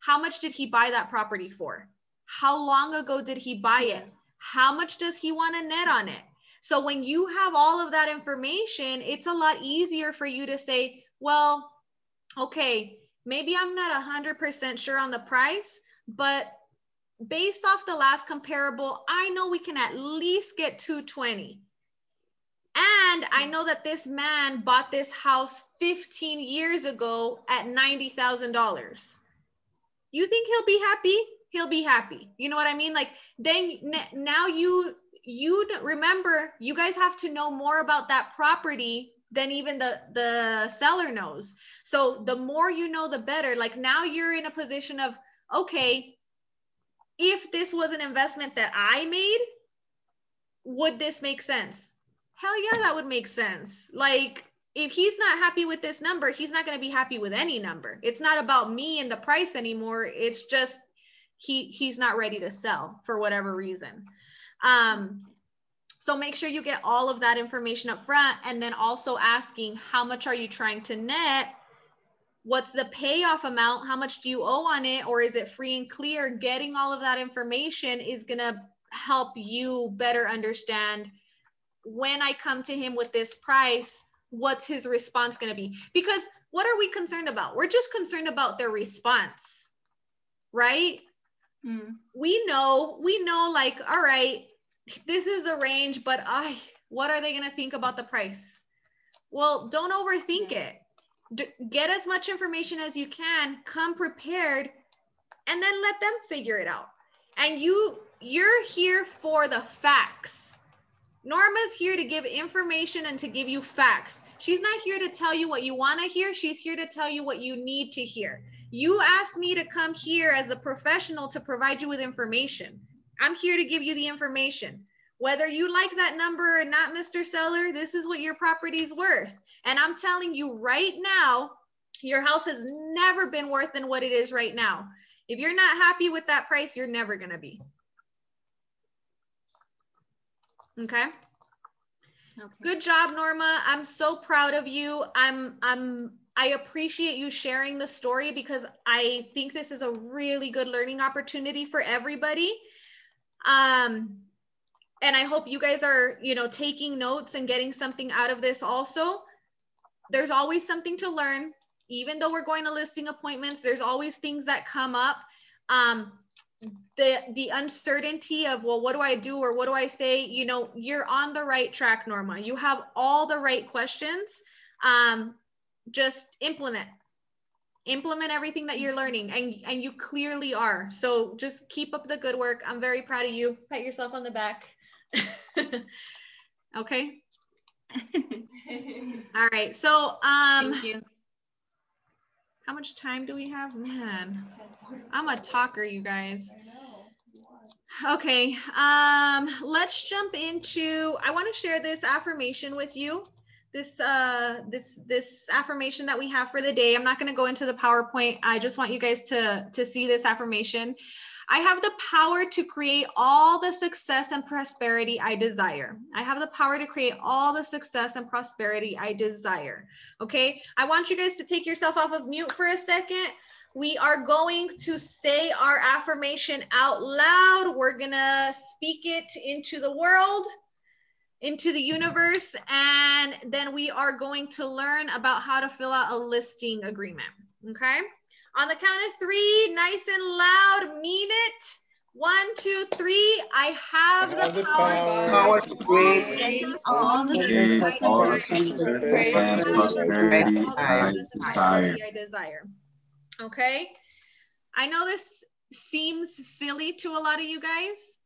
how much did he buy that property for? How long ago did he buy it? How much does he want to net on it? So when you have all of that information, it's a lot easier for you to say, well, okay, maybe I'm not 100% sure on the price, but based off the last comparable, I know we can at least get 220. And I know that this man bought this house 15 years ago at $90,000. You think he'll be happy? He'll be happy. You know what I mean? Like then now you you remember you guys have to know more about that property than even the the seller knows. So the more you know the better. Like now you're in a position of okay if this was an investment that i made would this make sense? Hell yeah that would make sense. Like if he's not happy with this number he's not going to be happy with any number. It's not about me and the price anymore. It's just he he's not ready to sell for whatever reason um, so make sure you get all of that information up front and then also asking how much are you trying to net? What's the payoff amount? How much do you owe on it? Or is it free and clear? Getting all of that information is going to help you better understand when I come to him with this price, what's his response going to be? Because what are we concerned about? We're just concerned about their response, right? Mm. We know, we know, like, all right, this is a range, but I, what are they going to think about the price? Well, don't overthink it. D- get as much information as you can, come prepared, and then let them figure it out. And you, you're here for the facts. Norma's here to give information and to give you facts. She's not here to tell you what you want to hear. She's here to tell you what you need to hear. You asked me to come here as a professional to provide you with information. I'm here to give you the information. Whether you like that number or not, Mr. Seller, this is what your property is worth. And I'm telling you right now, your house has never been worth than what it is right now. If you're not happy with that price, you're never going to be. Okay. Okay. Good job, Norma. I'm so proud of you. I'm I'm I appreciate you sharing the story because I think this is a really good learning opportunity for everybody. Um and I hope you guys are, you know, taking notes and getting something out of this also. There's always something to learn. Even though we're going to listing appointments, there's always things that come up. Um the the uncertainty of well what do i do or what do i say you know you're on the right track norma you have all the right questions um just implement implement everything that you're learning and and you clearly are. So just keep up the good work. I'm very proud of you. Pat yourself on the back. Okay? All right. So um how much time do we have? Man, I'm a talker, you guys. Okay, um, let's jump into, I wanna share this affirmation with you. This, uh, this, this affirmation that we have for the day. I'm not gonna go into the PowerPoint. I just want you guys to, to see this affirmation. I have the power to create all the success and prosperity I desire. I have the power to create all the success and prosperity I desire. Okay. I want you guys to take yourself off of mute for a second. We are going to say our affirmation out loud. We're going to speak it into the world, into the universe, and then we are going to learn about how to fill out a listing agreement. Okay. On the count of three, nice and loud, mean it. One, two, three. I have, I have the, power, power to create all the I desire. Okay. I know this seems silly to a lot of you guys.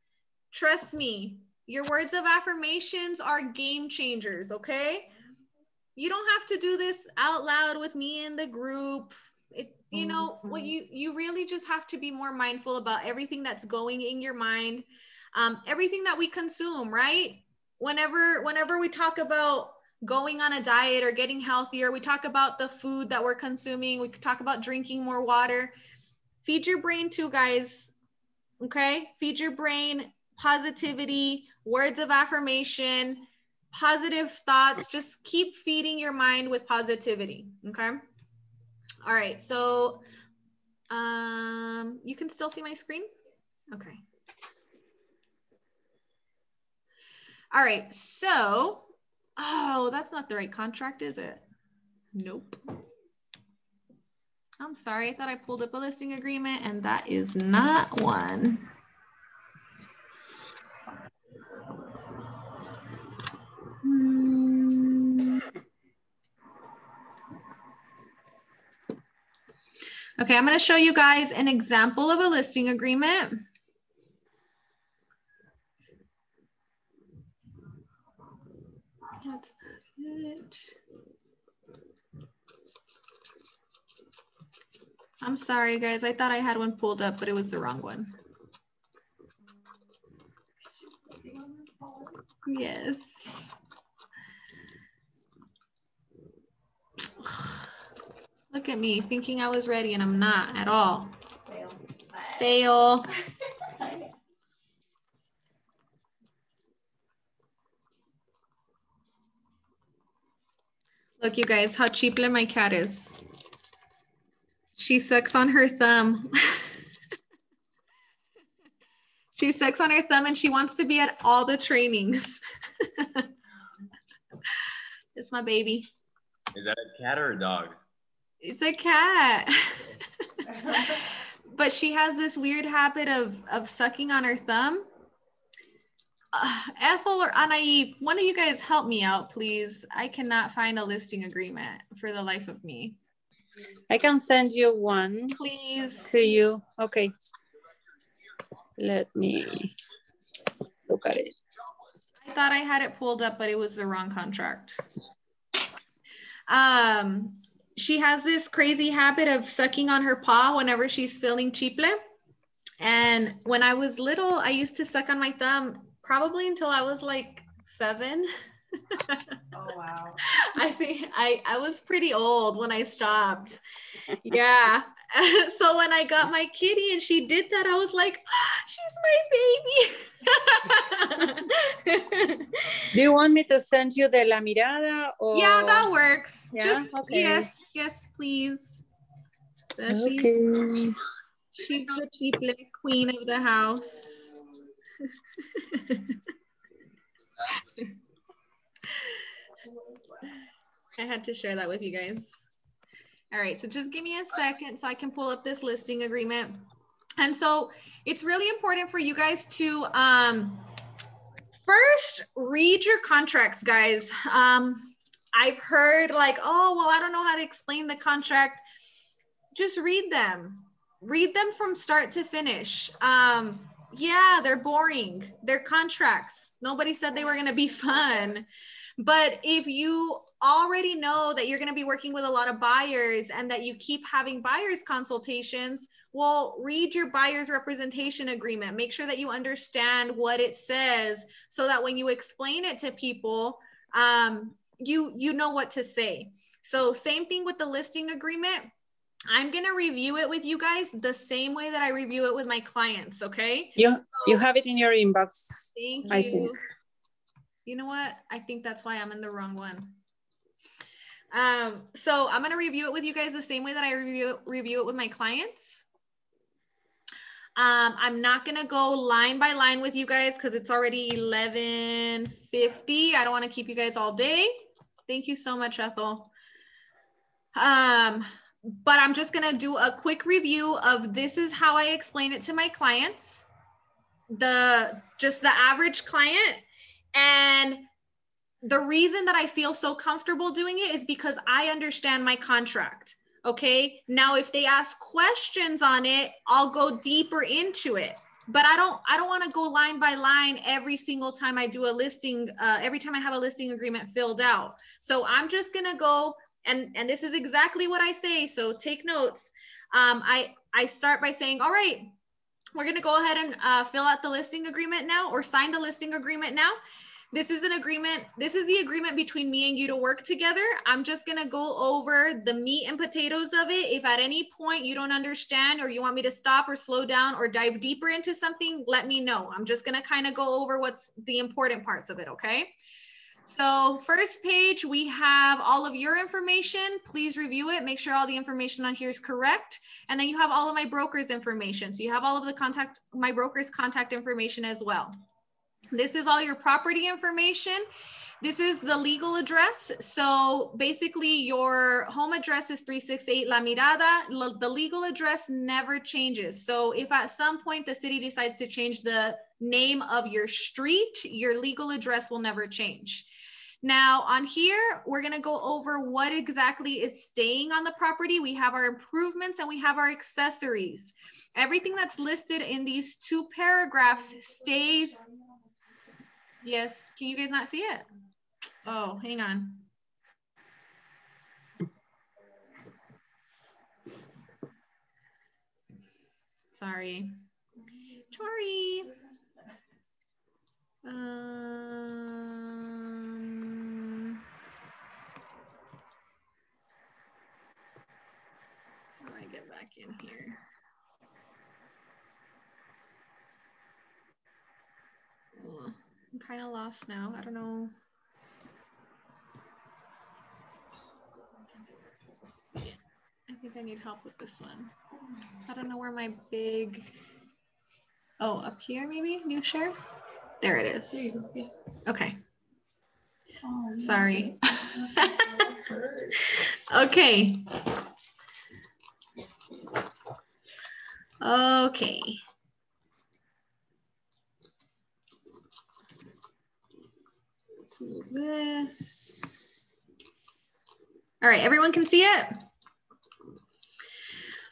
Trust me, your words of affirmations are game changers. Okay. You don't have to do this out loud with me in the group It you know mm-hmm. what you you really just have to be more mindful about everything that's going in your mind um, everything that we consume right whenever whenever we talk about going on a diet or getting healthier. We talk about the food that we're consuming. We talk about drinking more water. Feed your brain too, guys. Okay. Feed your brain positivity, words of affirmation, positive thoughts. Just keep feeding your mind with positivity. Okay. All right. So um, you can still see my screen? Okay. All right. So, oh, that's not the right contract, is it? Nope. I'm sorry. I thought I pulled up a listing agreement and that is not one. Okay, I'm going to show you guys an example of a listing agreement. That's it. I'm sorry, guys. I thought I had one pulled up, but it was the wrong one. Yes. Look at me thinking I was ready and I'm not at all. Fail. Fail. Look, you guys, how cheaply my cat is. She sucks on her thumb. she sucks on her thumb and she wants to be at all the trainings. it's my baby. Is that a cat or a dog? It's a cat. but she has this weird habit of of sucking on her thumb. Uh, Ethel or Anaí, one of you guys help me out, please. I cannot find a listing agreement for the life of me. I can send you one. Please. To you. Okay. Let me look at it. I thought I had it pulled up, but it was the wrong contract. Um, she has this crazy habit of sucking on her paw whenever she's feeling chiple. And when I was little, I used to suck on my thumb probably until I was like seven. oh wow. I think I I was pretty old when I stopped. Yeah. so when I got my kitty and she did that, I was like, oh, she's my baby. Do you want me to send you the La Mirada? Or... Yeah, that works. Yeah? Just okay. yes, yes, please. So okay. she's, she's the cheap queen of the house. I had to share that with you guys. All right, so just give me a second so I can pull up this listing agreement. And so it's really important for you guys to um, first read your contracts, guys. Um, I've heard like, oh, well, I don't know how to explain the contract. Just read them. Read them from start to finish. Um, yeah, they're boring. They're contracts. Nobody said they were going to be fun. But if you already know that you're going to be working with a lot of buyers and that you keep having buyers consultations, well, read your buyer's representation agreement. Make sure that you understand what it says so that when you explain it to people, um, you you know what to say. So same thing with the listing agreement. I'm gonna review it with you guys the same way that I review it with my clients. Okay. You so, you have it in your inbox. Thank you. I think. You know what? I think that's why I'm in the wrong one. Um, so I'm gonna review it with you guys the same way that I review review it with my clients. Um, I'm not gonna go line by line with you guys because it's already 11:50. I don't want to keep you guys all day. Thank you so much, Ethel. Um, but I'm just gonna do a quick review of this is how I explain it to my clients. The just the average client and the reason that I feel so comfortable doing it is because I understand my contract. Okay. Now, if they ask questions on it, I'll go deeper into it. But I don't, I don't want to go line by line every single time I do a listing, uh, every time I have a listing agreement filled out. So I'm just going to go and, and this is exactly what I say. So take notes. Um, I, I start by saying, all right, we're going to go ahead and uh, fill out the listing agreement now or sign the listing agreement now this is an agreement. This is the agreement between me and you to work together. I'm just going to go over the meat and potatoes of it. If at any point you don't understand or you want me to stop or slow down or dive deeper into something, let me know. I'm just going to kind of go over what's the important parts of it, okay? So first page, we have all of your information. Please review it. Make sure all the information on here is correct. And then you have all of my broker's information. So you have all of the contact, my broker's contact information as well. This is all your property information. This is the legal address. So basically your home address is 368 La Mirada. The legal address never changes. So if at some point the city decides to change the name of your street, your legal address will never change. Now on here, we're gonna go over what exactly is staying on the property. We have our improvements and we have our accessories. Everything that's listed in these two paragraphs stays Yes. Can you guys not see it? Oh, hang on. Sorry. Tori. Um, how do I get back in here? I'm kind of lost now. I don't know. I think I need help with this one. I don't know where my big, oh, up here maybe, new share? There it is. Okay. Sorry. okay. Okay. This. All right, everyone can see it?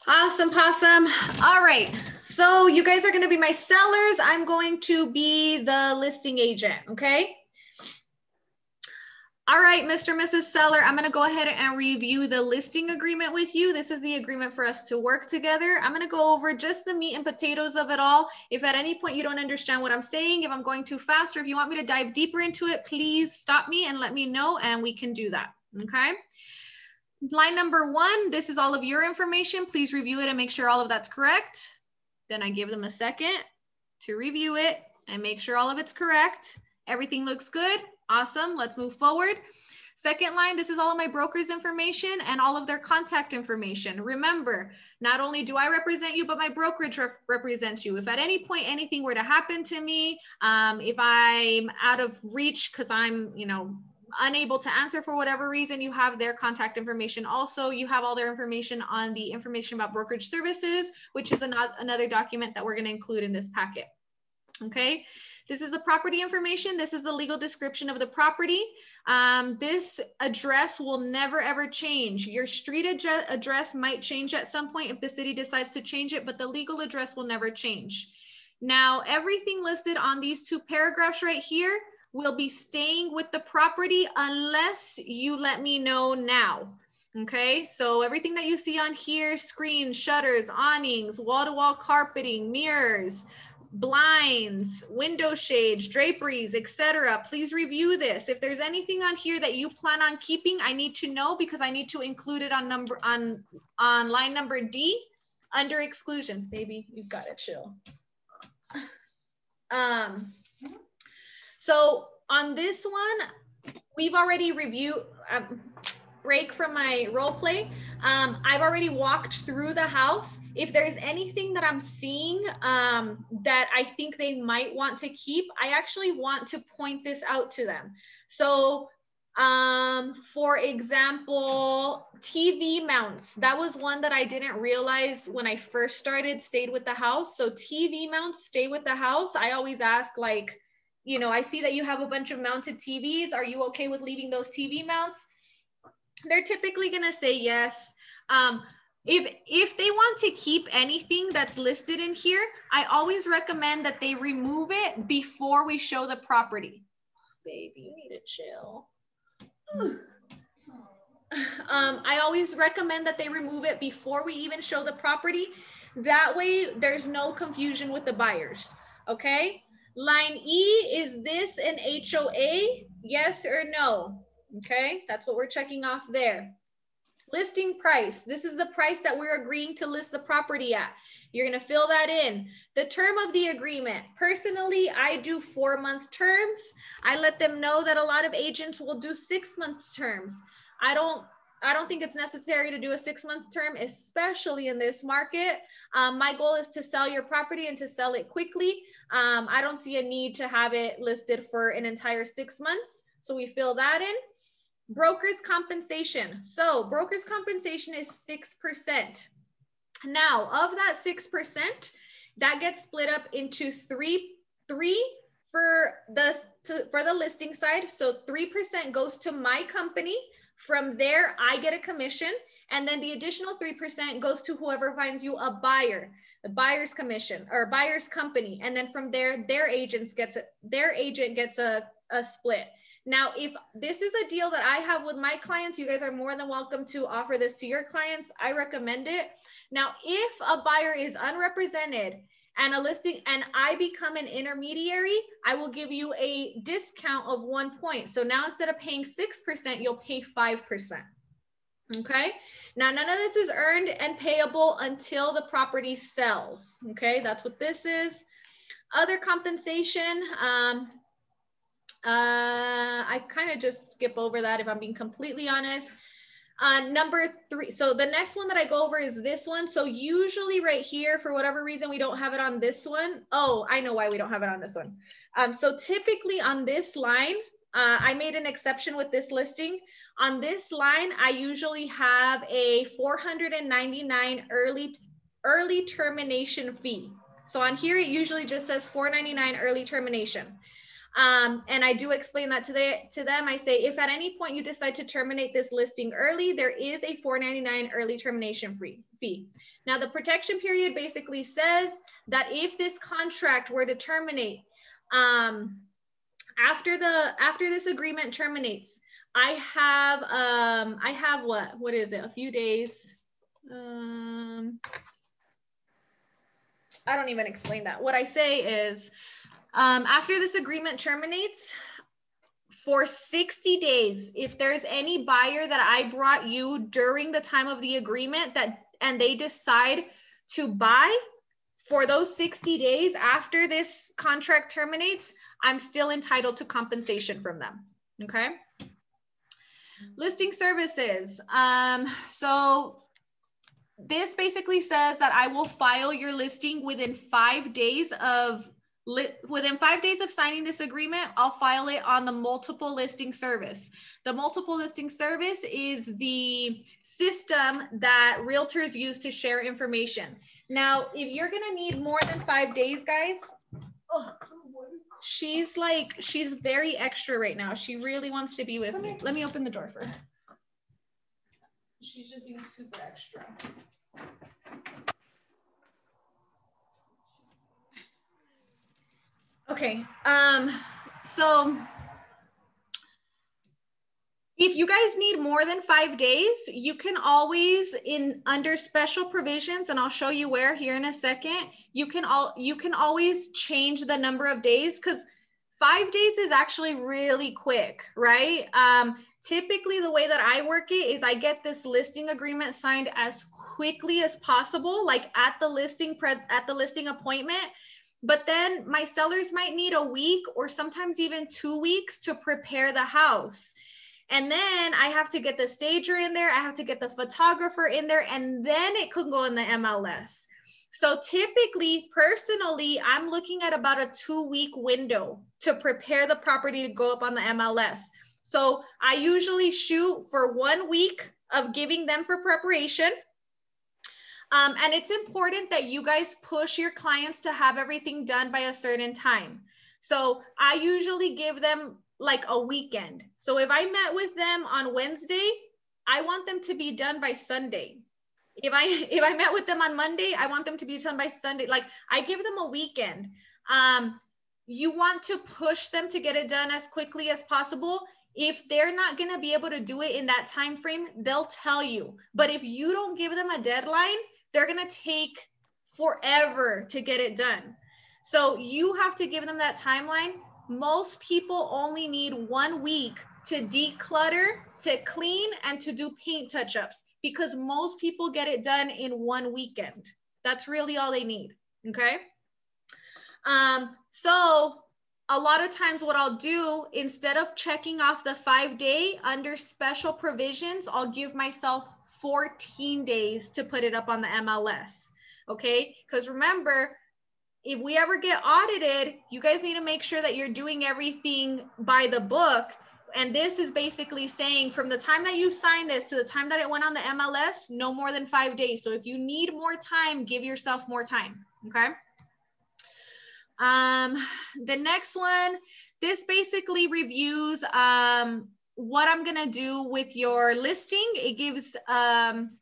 Awesome, possum. All right, so you guys are gonna be my sellers. I'm going to be the listing agent, okay? All right, Mr. And Mrs. Seller, I'm gonna go ahead and review the listing agreement with you. This is the agreement for us to work together. I'm gonna go over just the meat and potatoes of it all. If at any point you don't understand what I'm saying, if I'm going too fast, or if you want me to dive deeper into it, please stop me and let me know and we can do that, okay? Line number one, this is all of your information. Please review it and make sure all of that's correct. Then I give them a second to review it and make sure all of it's correct. Everything looks good. Awesome. Let's move forward. Second line, this is all of my broker's information and all of their contact information. Remember, not only do I represent you, but my brokerage rep represents you. If at any point anything were to happen to me, um, if I'm out of reach because I'm, you know, unable to answer for whatever reason, you have their contact information. Also, you have all their information on the information about brokerage services, which is another document that we're going to include in this packet. Okay. This is the property information. This is the legal description of the property. Um, this address will never ever change. Your street ad address might change at some point if the city decides to change it, but the legal address will never change. Now, everything listed on these two paragraphs right here will be staying with the property unless you let me know now. Okay, so everything that you see on here, screens, shutters, awnings, wall-to-wall -wall carpeting, mirrors, blinds, window shades, draperies, etc. Please review this. If there's anything on here that you plan on keeping, I need to know because I need to include it on number on on line number D under exclusions. Baby, you've got to chill. Um, so on this one, we've already reviewed. Um, break from my role play. Um, I've already walked through the house. If there's anything that I'm seeing um, that I think they might want to keep, I actually want to point this out to them. So um, for example, TV mounts. That was one that I didn't realize when I first started, stayed with the house. So TV mounts stay with the house. I always ask like, you know, I see that you have a bunch of mounted TVs. Are you okay with leaving those TV mounts? They're typically going to say yes. Um, if if they want to keep anything that's listed in here, I always recommend that they remove it before we show the property. Baby, you need to chill. um, I always recommend that they remove it before we even show the property. That way, there's no confusion with the buyers. Okay. Line E, is this an HOA? Yes or no? Okay, that's what we're checking off there. Listing price. This is the price that we're agreeing to list the property at. You're going to fill that in. The term of the agreement. Personally, I do four month terms. I let them know that a lot of agents will do six month terms. I don't I don't think it's necessary to do a six month term, especially in this market. Um, my goal is to sell your property and to sell it quickly. Um, I don't see a need to have it listed for an entire six months. So we fill that in. Broker's compensation. So broker's compensation is 6%. Now, of that 6%, that gets split up into three, three for the, to, for the listing side. So 3% goes to my company. From there, I get a commission. And then the additional 3% goes to whoever finds you a buyer, the buyer's commission or buyer's company. And then from there, their agents gets a, their agent gets a, a split. Now, if this is a deal that I have with my clients, you guys are more than welcome to offer this to your clients. I recommend it. Now, if a buyer is unrepresented and a listing and I become an intermediary, I will give you a discount of one point. So now instead of paying 6%, you'll pay 5%. Okay. Now, none of this is earned and payable until the property sells. Okay. That's what this is. Other compensation. Um, uh, I kind of just skip over that if I'm being completely honest. Uh, number three, so the next one that I go over is this one. So usually right here, for whatever reason, we don't have it on this one. Oh, I know why we don't have it on this one. Um, so typically on this line, uh, I made an exception with this listing. On this line, I usually have a 499 early, early termination fee. So on here, it usually just says 499 early termination. Um, and I do explain that to, the, to them. I say, if at any point you decide to terminate this listing early, there is a $4.99 early termination free fee. Now the protection period basically says that if this contract were to terminate um, after the after this agreement terminates, I have um, I have what what is it? A few days. Um, I don't even explain that. What I say is um, after this agreement terminates, for 60 days, if there's any buyer that I brought you during the time of the agreement that and they decide to buy for those 60 days after this contract terminates, I'm still entitled to compensation from them. Okay. Listing services. Um, so this basically says that I will file your listing within five days of within five days of signing this agreement, I'll file it on the multiple listing service. The multiple listing service is the system that realtors use to share information. Now, if you're gonna need more than five days, guys, she's like, she's very extra right now. She really wants to be with me. Let me open the door for her. She's just being super extra. Okay. Um, so if you guys need more than five days, you can always in under special provisions, and I'll show you where here in a second, you can all you can always change the number of days because five days is actually really quick, right? Um, typically the way that I work it is I get this listing agreement signed as quickly as possible, like at the listing at the listing appointment but then my sellers might need a week or sometimes even two weeks to prepare the house. And then I have to get the stager in there, I have to get the photographer in there, and then it could go in the MLS. So typically, personally, I'm looking at about a two week window to prepare the property to go up on the MLS. So I usually shoot for one week of giving them for preparation. Um, and it's important that you guys push your clients to have everything done by a certain time. So I usually give them like a weekend. So if I met with them on Wednesday, I want them to be done by Sunday. If I if I met with them on Monday, I want them to be done by Sunday. Like I give them a weekend. Um, you want to push them to get it done as quickly as possible if they're not going to be able to do it in that time frame they'll tell you but if you don't give them a deadline they're going to take forever to get it done. So you have to give them that timeline. Most people only need one week to declutter, to clean, and to do paint touch ups because most people get it done in one weekend. That's really all they need. Okay. Um, so a lot of times what I'll do instead of checking off the five day under special provisions, I'll give myself 14 days to put it up on the MLS. Okay. Because remember, if we ever get audited, you guys need to make sure that you're doing everything by the book. And this is basically saying from the time that you sign this to the time that it went on the MLS, no more than five days. So if you need more time, give yourself more time. Okay. Um, the next one, this basically reviews um, what I'm gonna do with your listing. It gives um,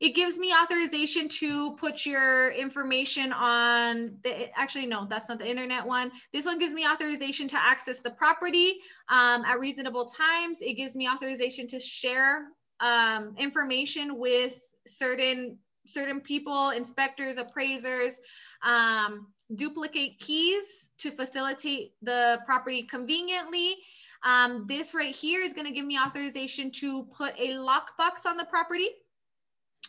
it gives me authorization to put your information on the actually no that's not the internet one. This one gives me authorization to access the property um, at reasonable times. It gives me authorization to share um, information with certain certain people inspectors appraisers um, duplicate keys to facilitate the property conveniently um, this right here is going to give me authorization to put a lockbox on the property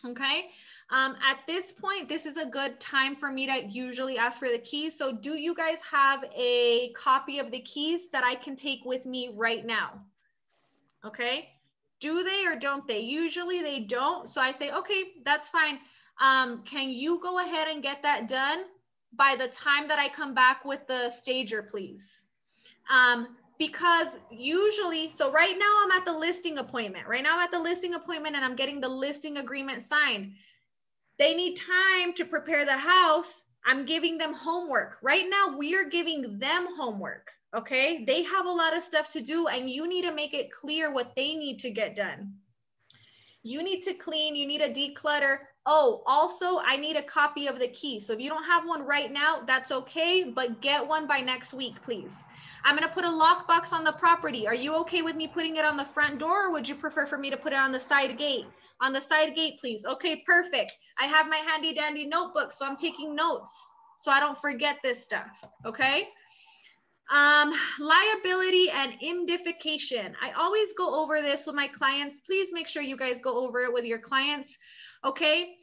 Okay. Um, at this point, this is a good time for me to usually ask for the keys. So do you guys have a copy of the keys that I can take with me right now? Okay. Do they or don't they? Usually they don't. So I say, okay, that's fine. Um, can you go ahead and get that done by the time that I come back with the stager, please? Um, because usually, so right now I'm at the listing appointment. Right now I'm at the listing appointment and I'm getting the listing agreement signed. They need time to prepare the house. I'm giving them homework. Right now we are giving them homework. Okay. They have a lot of stuff to do and you need to make it clear what they need to get done. You need to clean, you need to declutter. Oh, also, I need a copy of the key. So if you don't have one right now, that's okay, but get one by next week, please. I'm going to put a lockbox on the property. Are you okay with me putting it on the front door or would you prefer for me to put it on the side gate? On the side gate, please. Okay, perfect. I have my handy dandy notebook, so I'm taking notes so I don't forget this stuff. Okay. Um, liability and indemnification. I always go over this with my clients. Please make sure you guys go over it with your clients. Okay.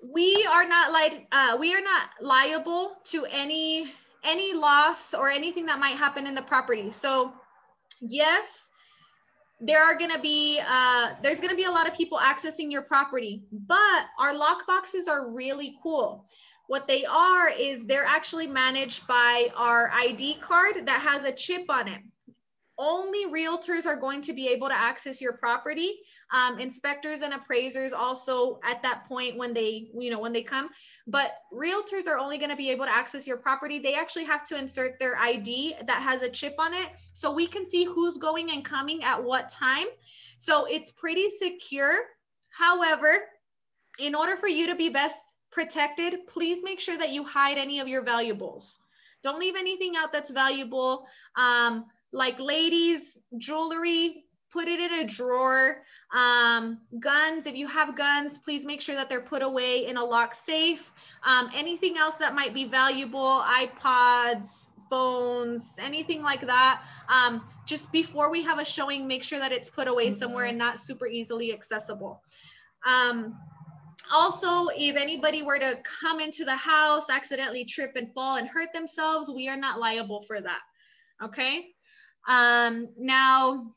We are not like uh, we are not liable to any any loss or anything that might happen in the property. So yes, there are going to be uh, there's going to be a lot of people accessing your property but our lock boxes are really cool. What they are is they're actually managed by our id card that has a chip on it. Only realtors are going to be able to access your property um, inspectors and appraisers also at that point when they you know when they come. But realtors are only going to be able to access your property. They actually have to insert their id that has a chip on it. So we can see who's going and coming at what time. So it's pretty secure. However in order for you to be best protected please make sure that you hide any of your valuables. Don't leave anything out that's valuable um, like ladies jewelry put it in a drawer um, guns if you have guns please make sure that they're put away in a lock safe um, anything else that might be valuable ipods phones anything like that um, just before we have a showing make sure that it's put away somewhere and not super easily accessible um, also, if anybody were to come into the house, accidentally trip and fall and hurt themselves, we are not liable for that. Okay. Um, now,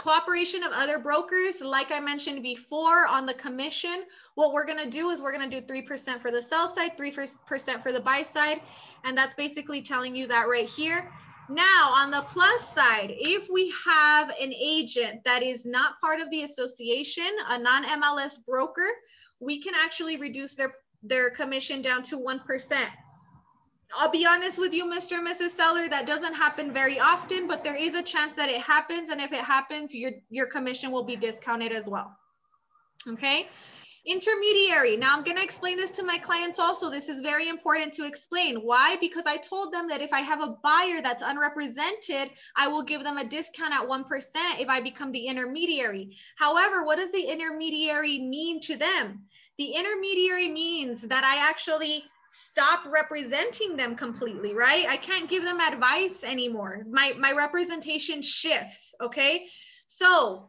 cooperation of other brokers, like I mentioned before on the commission, what we're gonna do is we're gonna do 3% for the sell side, 3% for the buy side. And that's basically telling you that right here. Now, on the plus side, if we have an agent that is not part of the association, a non-MLS broker, we can actually reduce their, their commission down to 1%. I'll be honest with you, Mr. and Mrs. Seller, that doesn't happen very often, but there is a chance that it happens. And if it happens, your, your commission will be discounted as well. Okay. Intermediary. Now I'm going to explain this to my clients also. This is very important to explain. Why? Because I told them that if I have a buyer that's unrepresented, I will give them a discount at 1% if I become the intermediary. However, what does the intermediary mean to them? The intermediary means that I actually stop representing them completely, right? I can't give them advice anymore. My my representation shifts, okay? So,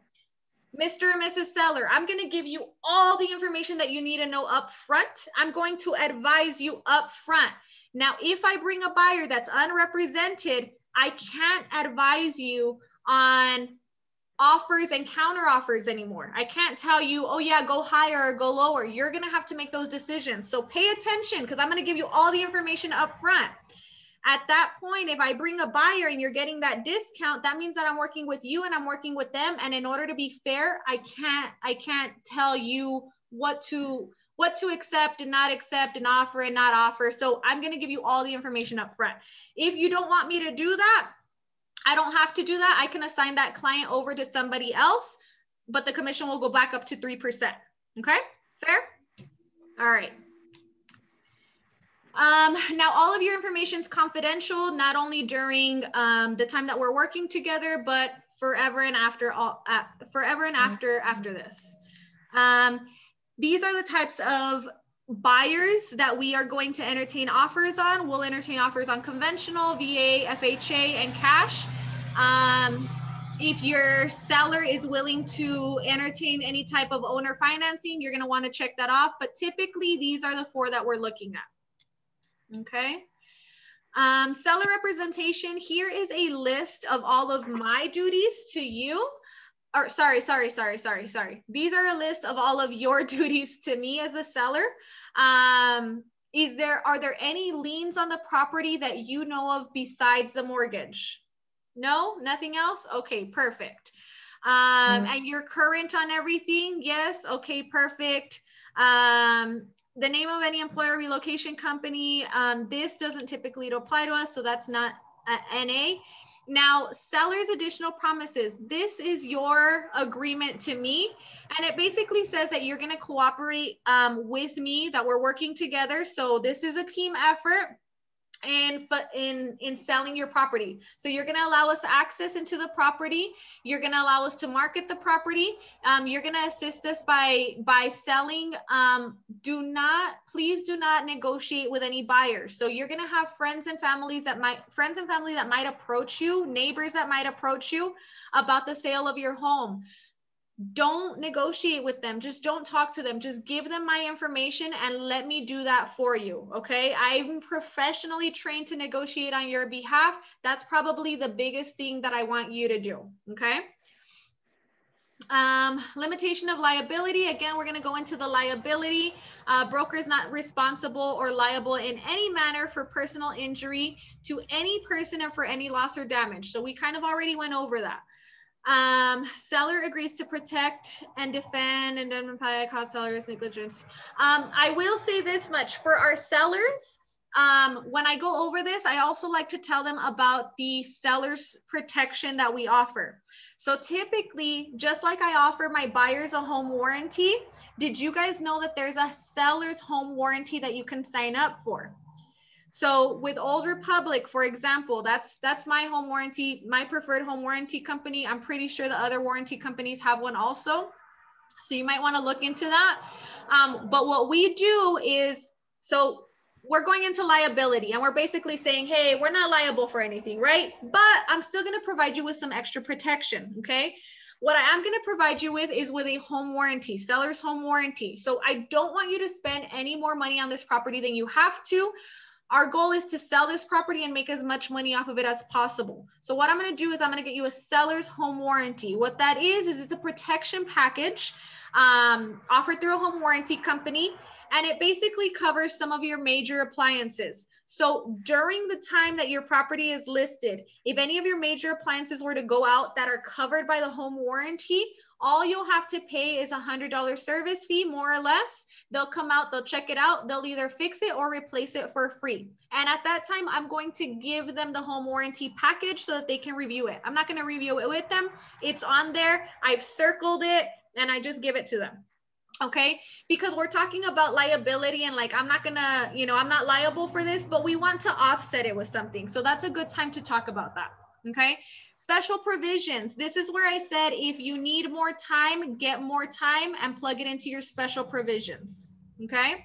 Mr. and Mrs. Seller, I'm going to give you all the information that you need to know up front. I'm going to advise you up front. Now, if I bring a buyer that's unrepresented, I can't advise you on offers and counter offers anymore. I can't tell you, oh yeah, go higher or go lower. You're going to have to make those decisions. So pay attention because I'm going to give you all the information up front. At that point, if I bring a buyer and you're getting that discount, that means that I'm working with you and I'm working with them. And in order to be fair, I can't, I can't tell you what to what to accept and not accept and offer and not offer. So I'm going to give you all the information up front. If you don't want me to do that, I don't have to do that. I can assign that client over to somebody else, but the commission will go back up to 3%. Okay, fair? All right. Um, now, all of your information is confidential, not only during um, the time that we're working together, but forever and after all, uh, forever and after after this. Um, these are the types of buyers that we are going to entertain offers on. We'll entertain offers on conventional, VA, FHA, and cash. Um, if your seller is willing to entertain any type of owner financing, you're going to want to check that off. But typically, these are the four that we're looking at. Okay. Um, seller representation. Here is a list of all of my duties to you. Or sorry, sorry, sorry, sorry, sorry. These are a list of all of your duties to me as a seller. Um, is there are there any liens on the property that you know of besides the mortgage? No, nothing else? Okay, perfect. Um, mm. and you're current on everything? Yes. Okay, perfect. Um, the name of any employer relocation company. Um, this doesn't typically apply to us, so that's not NA. Now, seller's additional promises. This is your agreement to me. And it basically says that you're going to cooperate um, with me, that we're working together. So this is a team effort in in in selling your property. So you're going to allow us access into the property. You're going to allow us to market the property. Um, you're going to assist us by by selling. Um, do not please do not negotiate with any buyers so you're going to have friends and families that might friends and family that might approach you neighbors that might approach you about the sale of your home don't negotiate with them just don't talk to them just give them my information and let me do that for you okay i'm professionally trained to negotiate on your behalf that's probably the biggest thing that i want you to do okay um, limitation of liability. Again, we're going to go into the liability. Uh, broker is not responsible or liable in any manner for personal injury to any person and for any loss or damage. So we kind of already went over that. Um, seller agrees to protect and defend and indemnify cost seller's negligence. Um, I will say this much for our sellers. Um, when I go over this, I also like to tell them about the seller's protection that we offer. So typically, just like I offer my buyers a home warranty, did you guys know that there's a seller's home warranty that you can sign up for? So with Old Republic, for example, that's that's my home warranty, my preferred home warranty company. I'm pretty sure the other warranty companies have one also. So you might want to look into that. Um, but what we do is, so we're going into liability and we're basically saying, hey, we're not liable for anything, right? But I'm still going to provide you with some extra protection, okay? What I am going to provide you with is with a home warranty, seller's home warranty. So I don't want you to spend any more money on this property than you have to. Our goal is to sell this property and make as much money off of it as possible. So what I'm going to do is I'm going to get you a seller's home warranty. What that is, is it's a protection package um, offered through a home warranty company. And it basically covers some of your major appliances. So during the time that your property is listed, if any of your major appliances were to go out that are covered by the home warranty, all you'll have to pay is a $100 service fee, more or less. They'll come out, they'll check it out, they'll either fix it or replace it for free. And at that time, I'm going to give them the home warranty package so that they can review it. I'm not going to review it with them. It's on there. I've circled it and I just give it to them okay because we're talking about liability and like i'm not gonna you know i'm not liable for this but we want to offset it with something so that's a good time to talk about that Okay. Special provisions. This is where I said if you need more time, get more time and plug it into your special provisions. Okay.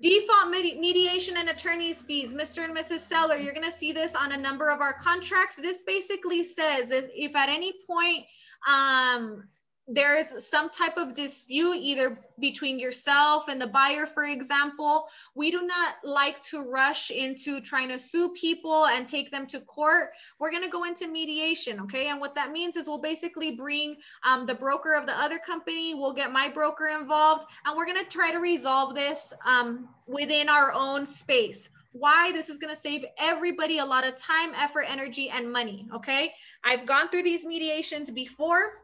Default mediation and attorney's fees, Mr. and Mrs. Seller, you're gonna see this on a number of our contracts. This basically says if, at any point um, there's some type of dispute either between yourself and the buyer for example. We do not like to rush into trying to sue people and take them to court. We're going to go into mediation okay? And what that means is we'll basically bring um, the broker of the other company we'll get my broker involved and we're going to try to resolve this um, within our own space. Why? This is going to save everybody a lot of time effort energy and money okay? I've gone through these mediations before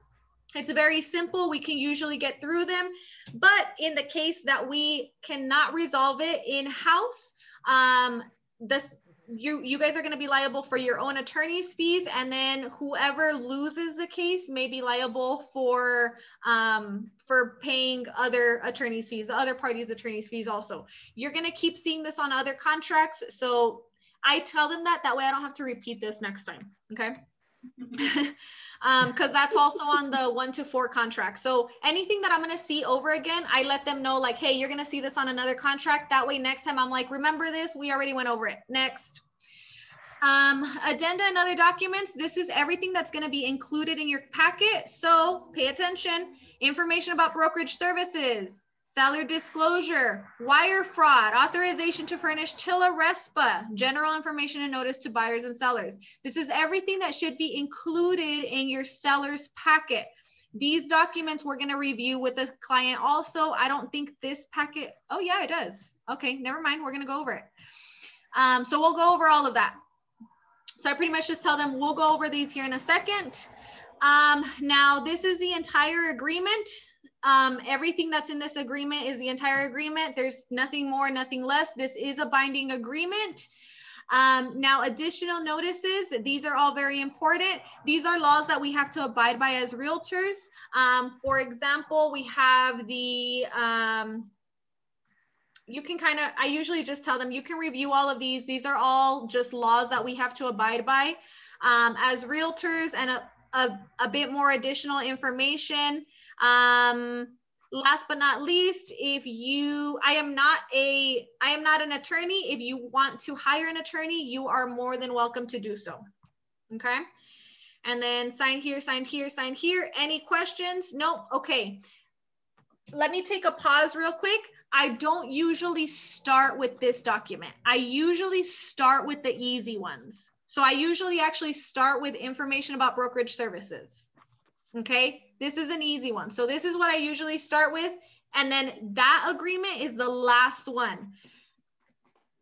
it's very simple. We can usually get through them. But in the case that we cannot resolve it in-house, um, this you you guys are going to be liable for your own attorney's fees. And then whoever loses the case may be liable for um, for paying other attorney's fees the other parties attorney's fees also. You're going to keep seeing this on other contracts. So i tell them that. That way i don't have to repeat this next time. Okay um because that's also on the one to four contract. So anything that i'm going to see over again i let them know like hey you're going to see this on another contract. That way next time i'm like remember this? We already went over it. Next. Um addenda and other documents this is everything that's going to be included in your packet. So pay attention. Information about brokerage services seller disclosure, wire fraud, authorization to furnish TILA RESPA, general information and notice to buyers and sellers. This is everything that should be included in your seller's packet. These documents we're going to review with the client also. I don't think this packet, oh yeah, it does. Okay, never mind. We're going to go over it. Um, so we'll go over all of that. So I pretty much just tell them we'll go over these here in a second. Um, now, this is the entire agreement. Um, everything that's in this agreement is the entire agreement. There's nothing more, nothing less. This is a binding agreement. Um, now, additional notices, these are all very important. These are laws that we have to abide by as realtors. Um, for example, we have the, um, you can kind of, I usually just tell them, you can review all of these. These are all just laws that we have to abide by. Um, as realtors and a, a, a bit more additional information, um, last but not least, if you, I am not a, I am not an attorney. If you want to hire an attorney, you are more than welcome to do so. Okay. And then sign here, sign here, sign here. Any questions? Nope. Okay. Let me take a pause real quick. I don't usually start with this document. I usually start with the easy ones. So I usually actually start with information about brokerage services. Okay, this is an easy one. So this is what I usually start with. And then that agreement is the last one.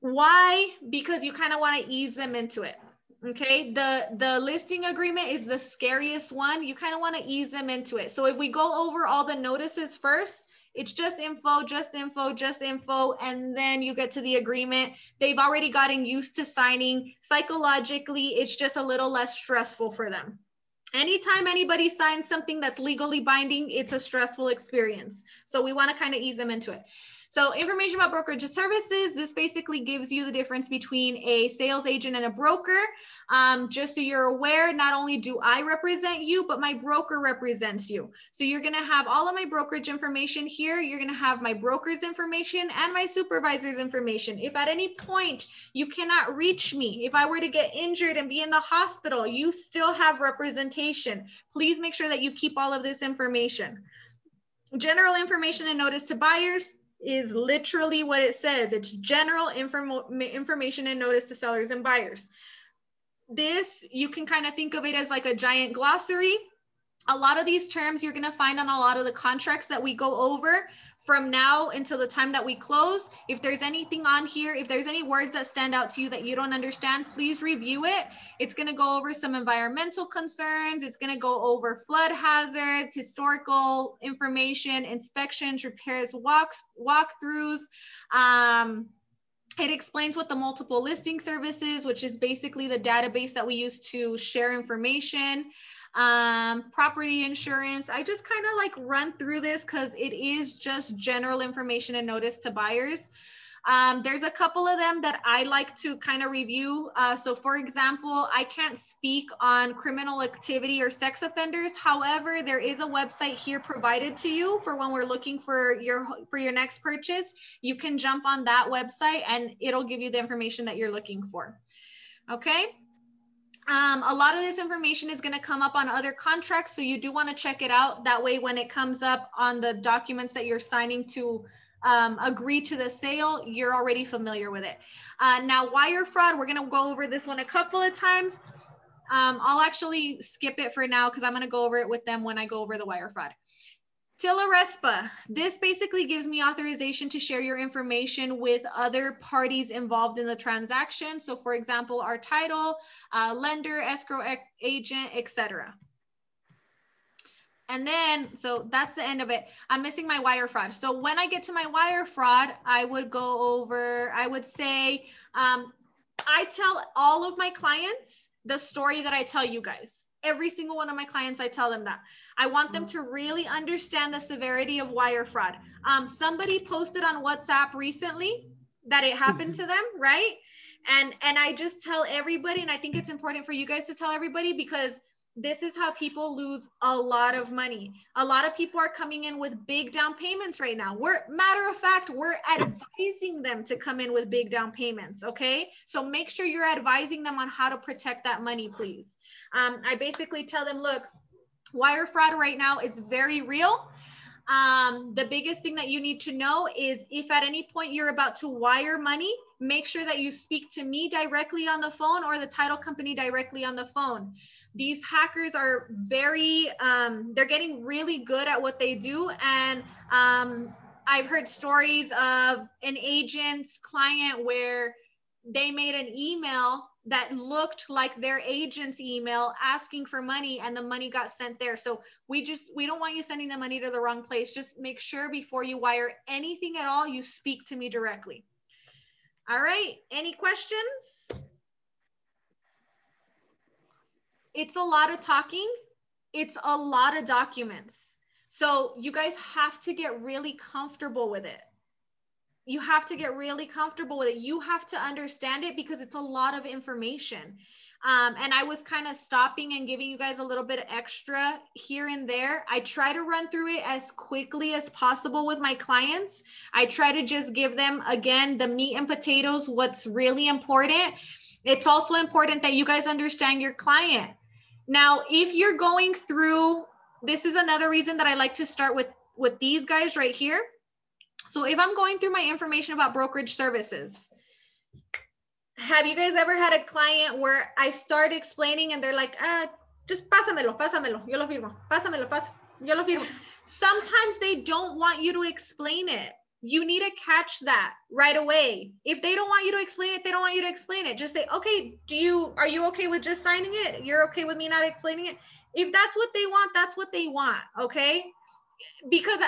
Why? Because you kind of want to ease them into it. Okay, the the listing agreement is the scariest one. You kind of want to ease them into it. So if we go over all the notices first, it's just info, just info, just info, and then you get to the agreement. They've already gotten used to signing. Psychologically, it's just a little less stressful for them. Anytime anybody signs something that's legally binding, it's a stressful experience. So we want to kind of ease them into it. So information about brokerage services, this basically gives you the difference between a sales agent and a broker. Um, just so you're aware, not only do I represent you, but my broker represents you. So you're gonna have all of my brokerage information here. You're gonna have my broker's information and my supervisor's information. If at any point you cannot reach me, if I were to get injured and be in the hospital, you still have representation. Please make sure that you keep all of this information. General information and notice to buyers, is literally what it says. It's general inform information and notice to sellers and buyers. This, you can kind of think of it as like a giant glossary. A lot of these terms you're going to find on a lot of the contracts that we go over from now until the time that we close. If there's anything on here, if there's any words that stand out to you that you don't understand, please review it. It's going to go over some environmental concerns. It's going to go over flood hazards, historical information, inspections, repairs, walks, walkthroughs. Um, it explains what the multiple listing services, which is basically the database that we use to share information um, property insurance. I just kind of like run through this because it is just general information and notice to buyers. Um, there's a couple of them that I like to kind of review. Uh, so for example, I can't speak on criminal activity or sex offenders. However, there is a website here provided to you for when we're looking for your for your next purchase. You can jump on that website and it'll give you the information that you're looking for. Okay. Um, a lot of this information is going to come up on other contracts, so you do want to check it out. That way, when it comes up on the documents that you're signing to um, agree to the sale, you're already familiar with it. Uh, now, wire fraud, we're going to go over this one a couple of times. Um, I'll actually skip it for now because I'm going to go over it with them when I go over the wire fraud. TILA-RESPA, this basically gives me authorization to share your information with other parties involved in the transaction. So for example, our title, uh, lender, escrow agent, etc. And then, so that's the end of it. I'm missing my wire fraud. So when I get to my wire fraud, I would go over, I would say, um, I tell all of my clients the story that I tell you guys. Every single one of my clients, I tell them that. I want them to really understand the severity of wire fraud. Um, somebody posted on WhatsApp recently that it happened to them, right? And and I just tell everybody, and I think it's important for you guys to tell everybody because this is how people lose a lot of money. A lot of people are coming in with big down payments right now. We're matter of fact, we're advising them to come in with big down payments. Okay. So make sure you're advising them on how to protect that money, please. Um, I basically tell them, look, wire fraud right now is very real. Um, the biggest thing that you need to know is if at any point you're about to wire money, make sure that you speak to me directly on the phone or the title company directly on the phone. These hackers are very, um, they're getting really good at what they do. And um, I've heard stories of an agent's client where they made an email that looked like their agent's email asking for money and the money got sent there. So we just, we don't want you sending the money to the wrong place. Just make sure before you wire anything at all, you speak to me directly. All right, any questions? It's a lot of talking. It's a lot of documents. So you guys have to get really comfortable with it you have to get really comfortable with it. You have to understand it because it's a lot of information. Um, and I was kind of stopping and giving you guys a little bit extra here and there. I try to run through it as quickly as possible with my clients. I try to just give them, again, the meat and potatoes, what's really important. It's also important that you guys understand your client. Now, if you're going through, this is another reason that I like to start with, with these guys right here so if I'm going through my information about brokerage services, have you guys ever had a client where I start explaining and they're like, ah, just pásamelo, pásamelo, yo lo firmo, pásamelo, pas, yo lo firmo. Sometimes they don't want you to explain it. You need to catch that right away. If they don't want you to explain it, they don't want you to explain it. Just say, okay, do you, are you okay with just signing it? You're okay with me not explaining it? If that's what they want, that's what they want. Okay. Because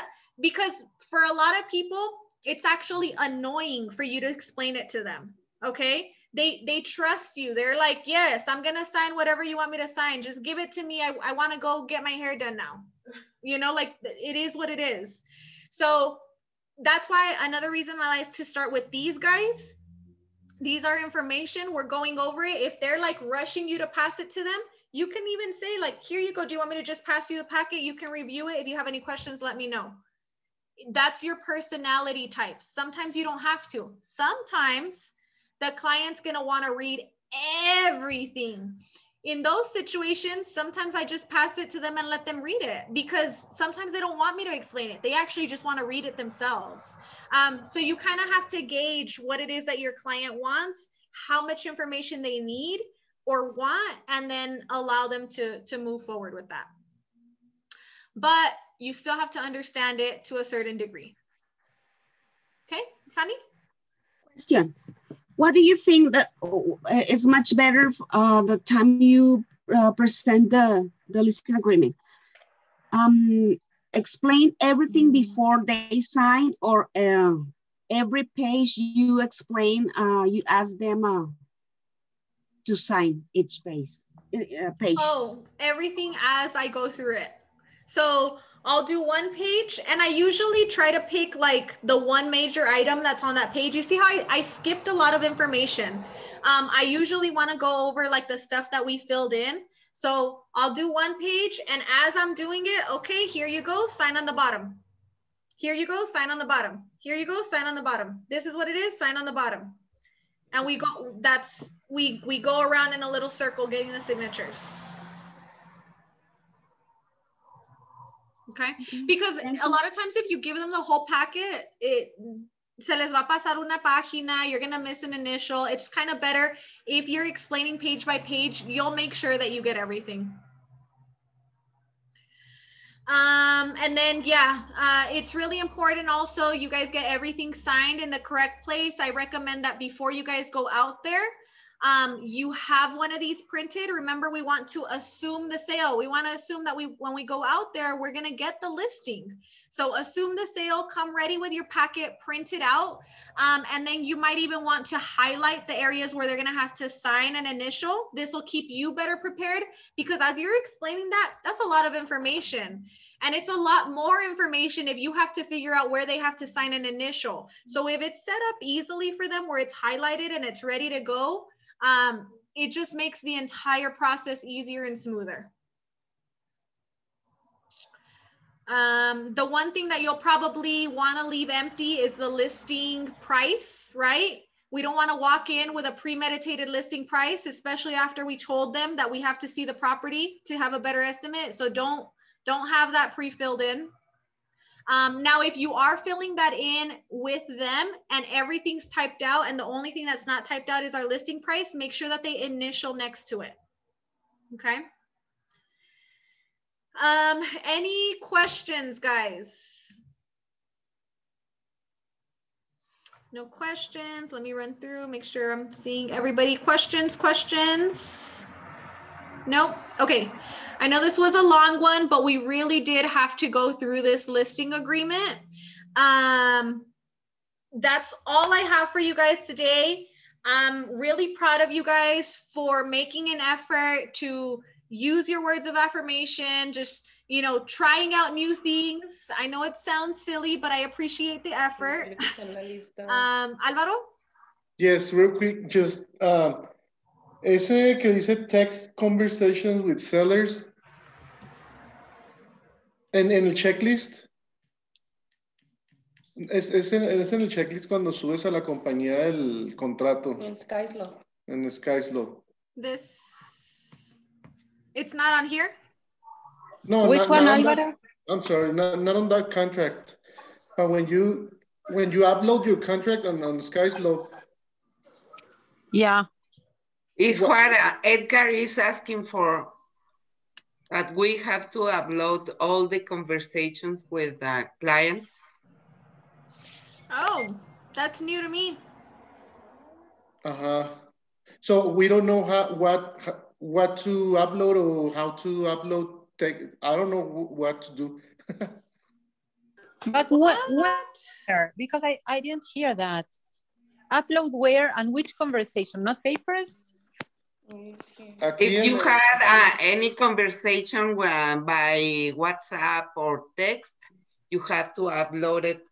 because for a lot of people it's actually annoying for you to explain it to them okay? They they trust you. They're like yes i'm gonna sign whatever you want me to sign. Just give it to me. I, I want to go get my hair done now. You know like it is what it is. So that's why another reason i like to start with these guys these are information. We're going over it. If they're like rushing you to pass it to them you can even say like here you go. Do you want me to just pass you the packet? You can review it. If you have any questions let me know that's your personality type. Sometimes you don't have to. Sometimes the client's going to want to read everything. In those situations, sometimes I just pass it to them and let them read it because sometimes they don't want me to explain it. They actually just want to read it themselves. Um, so you kind of have to gauge what it is that your client wants, how much information they need or want, and then allow them to, to move forward with that. But you still have to understand it to a certain degree. Okay, Fanny? Question. What do you think that uh, is much better uh, the time you uh, present the, the listing agreement? Um, explain everything before they sign or uh, every page you explain, uh, you ask them uh, to sign each page, uh, page? Oh, everything as I go through it. So I'll do one page and I usually try to pick like the one major item that's on that page. You see how I, I skipped a lot of information. Um, I usually want to go over like the stuff that we filled in. So I'll do one page and as I'm doing it, okay, here you go, sign on the bottom. Here you go, sign on the bottom. Here you go, sign on the bottom. This is what it is, sign on the bottom. And we go, that's, we, we go around in a little circle getting the signatures. Okay, because a lot of times if you give them the whole packet, it se les va a pasar una página, you're gonna miss an initial. It's kind of better if you're explaining page by page, you'll make sure that you get everything. Um, and then, yeah, uh, it's really important also you guys get everything signed in the correct place. I recommend that before you guys go out there, um, you have one of these printed. Remember, we want to assume the sale. We want to assume that we, when we go out there, we're going to get the listing. So assume the sale, come ready with your packet printed out. Um, and then you might even want to highlight the areas where they're going to have to sign an initial. This will keep you better prepared because as you're explaining that, that's a lot of information. And it's a lot more information if you have to figure out where they have to sign an initial. So if it's set up easily for them where it's highlighted and it's ready to go, um, it just makes the entire process easier and smoother. Um, the one thing that you'll probably want to leave empty is the listing price, right? We don't want to walk in with a premeditated listing price, especially after we told them that we have to see the property to have a better estimate. So don't don't have that pre-filled in. Um, now, if you are filling that in with them and everything's typed out and the only thing that's not typed out is our listing price, make sure that they initial next to it. Okay. Um, any questions, guys? No questions. Let me run through, make sure I'm seeing everybody. Questions, questions? Nope. Okay. I know this was a long one, but we really did have to go through this listing agreement. Um, that's all I have for you guys today. I'm really proud of you guys for making an effort to use your words of affirmation, just, you know, trying out new things. I know it sounds silly, but I appreciate the effort. um, Alvaro? Yes, real quick, just uh, Ese que dice text conversations with sellers. En, en el checklist. Es, es, en, es, en, el checklist cuando subes a la compañía el contrato. En SkySlope. En SkySlope. This. It's not on here? No. Which not, one, not Alvaro? On I'm sorry, not, not on that contract. But when you when you upload your contract on, on SkySlope. Yeah. Is what uh, Edgar is asking for, that we have to upload all the conversations with uh, clients. Oh, that's new to me. Uh-huh. So we don't know how what what to upload or how to upload. Take, I don't know what to do. but what, where? Because I, I didn't hear that. Upload where and which conversation? Not papers? If you had uh, any conversation uh, by WhatsApp or text, you have to upload it.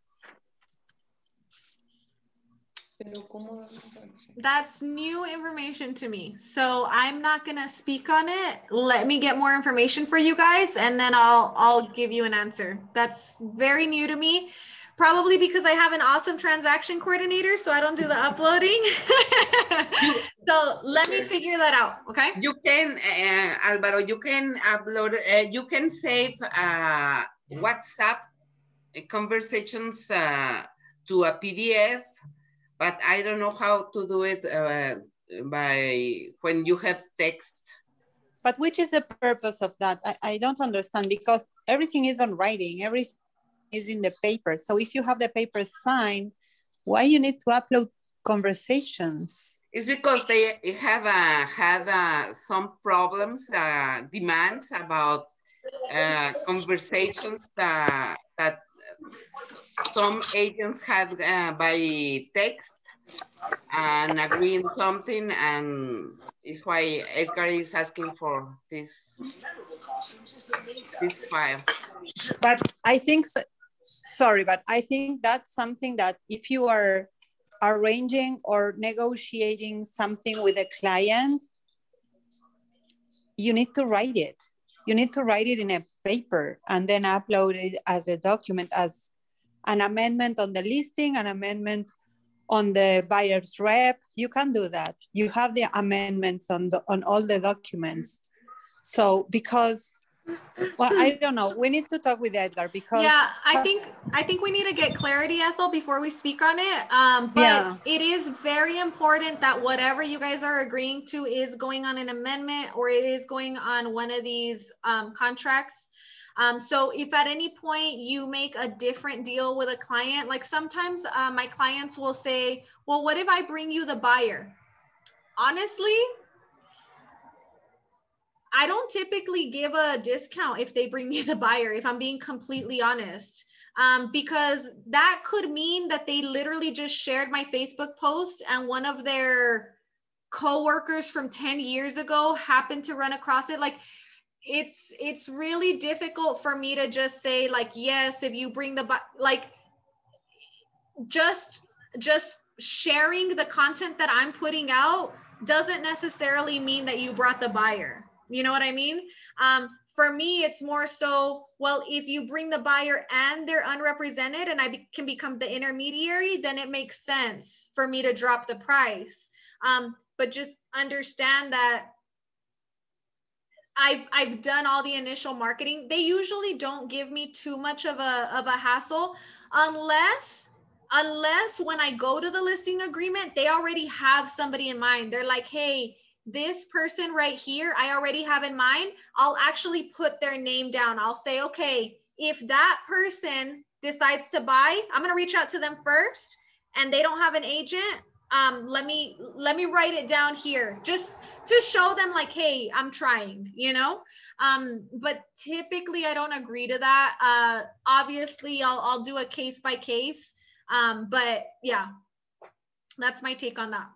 That's new information to me. So I'm not going to speak on it. Let me get more information for you guys and then I'll I'll give you an answer. That's very new to me probably because I have an awesome transaction coordinator, so I don't do the uploading. So let me figure that out, okay? You can, uh, Alvaro, you can upload, uh, you can save uh, WhatsApp conversations uh, to a PDF, but I don't know how to do it uh, by when you have text. But which is the purpose of that? I, I don't understand because everything is on writing, everything is in the paper. So if you have the paper signed, why you need to upload conversations? It's because they have uh, had uh, some problems, uh, demands about uh, conversations that some agents had uh, by text and agreeing something and it's why Edgar is asking for this this file. but I think, so, sorry, but I think that's something that if you are arranging or negotiating something with a client, you need to write it. You need to write it in a paper and then upload it as a document, as an amendment on the listing, an amendment on the buyer's rep. You can do that. You have the amendments on the on all the documents. So because well, I don't know. We need to talk with Edgar because yeah, I think I think we need to get clarity, Ethel, before we speak on it. Um, but yeah. it is very important that whatever you guys are agreeing to is going on an amendment or it is going on one of these um, contracts. Um, so if at any point you make a different deal with a client, like sometimes uh, my clients will say, "Well, what if I bring you the buyer?" Honestly, I don't typically give a discount if they bring me the buyer, if I'm being completely honest. Um, because that could mean that they literally just shared my Facebook post and one of their coworkers from 10 years ago happened to run across it. Like it's it's really difficult for me to just say like yes if you bring the like just just sharing the content that I'm putting out doesn't necessarily mean that you brought the buyer you know what I mean? Um, for me, it's more so, well, if you bring the buyer and they're unrepresented and I be- can become the intermediary, then it makes sense for me to drop the price. Um, but just understand that I've I've done all the initial marketing. They usually don't give me too much of a of a hassle unless unless when I go to the listing agreement, they already have somebody in mind. They're like, "Hey, this person right here, I already have in mind, I'll actually put their name down. I'll say, okay, if that person decides to buy, I'm going to reach out to them first and they don't have an agent. Um, let me let me write it down here just to show them like hey i'm trying you know um but typically i don't agree to that uh obviously i'll, I'll do a case by case um but yeah that's my take on that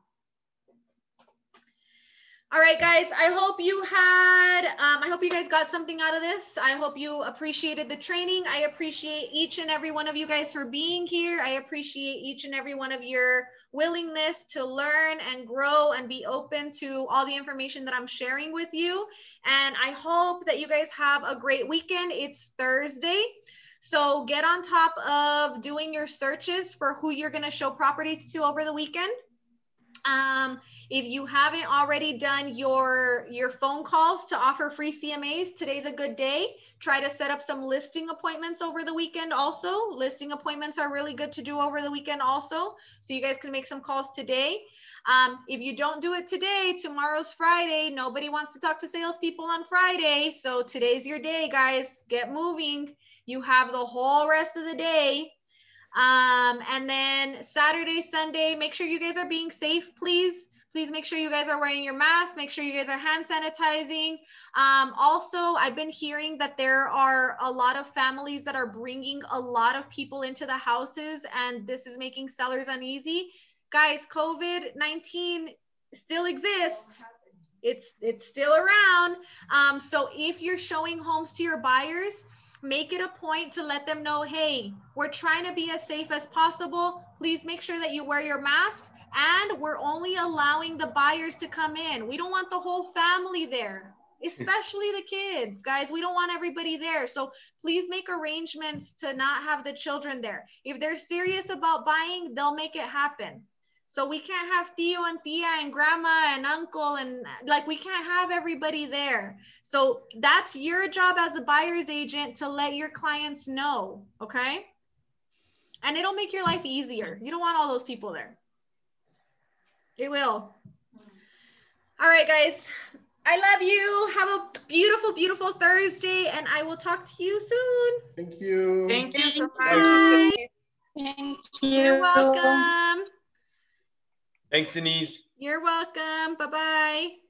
all right, guys, I hope you had, um, I hope you guys got something out of this. I hope you appreciated the training. I appreciate each and every one of you guys for being here. I appreciate each and every one of your willingness to learn and grow and be open to all the information that I'm sharing with you. And I hope that you guys have a great weekend. It's Thursday. So get on top of doing your searches for who you're going to show properties to over the weekend. Um, if you haven't already done your, your phone calls to offer free CMAs, today's a good day. Try to set up some listing appointments over the weekend also. Listing appointments are really good to do over the weekend also. So you guys can make some calls today. Um, if you don't do it today, tomorrow's Friday. Nobody wants to talk to salespeople on Friday. So today's your day, guys. Get moving. You have the whole rest of the day um, and then Saturday, Sunday, make sure you guys are being safe, please. Please make sure you guys are wearing your mask. Make sure you guys are hand sanitizing. Um, also, I've been hearing that there are a lot of families that are bringing a lot of people into the houses, and this is making sellers uneasy. Guys, COVID 19 still exists it's it's still around um, so if you're showing homes to your buyers make it a point to let them know hey we're trying to be as safe as possible. Please make sure that you wear your masks and we're only allowing the buyers to come in. We don't want the whole family there especially the kids. Guys we don't want everybody there. So please make arrangements to not have the children there. If they're serious about buying they'll make it happen so we can't have Theo and Tia and grandma and uncle and like we can't have everybody there. So that's your job as a buyer's agent to let your clients know, okay? And it'll make your life easier. You don't want all those people there. It will. All right, guys. I love you. Have a beautiful, beautiful Thursday, and I will talk to you soon. Thank you. Thank you so much. Thank you. You're welcome. Thanks, Denise. You're welcome. Bye bye.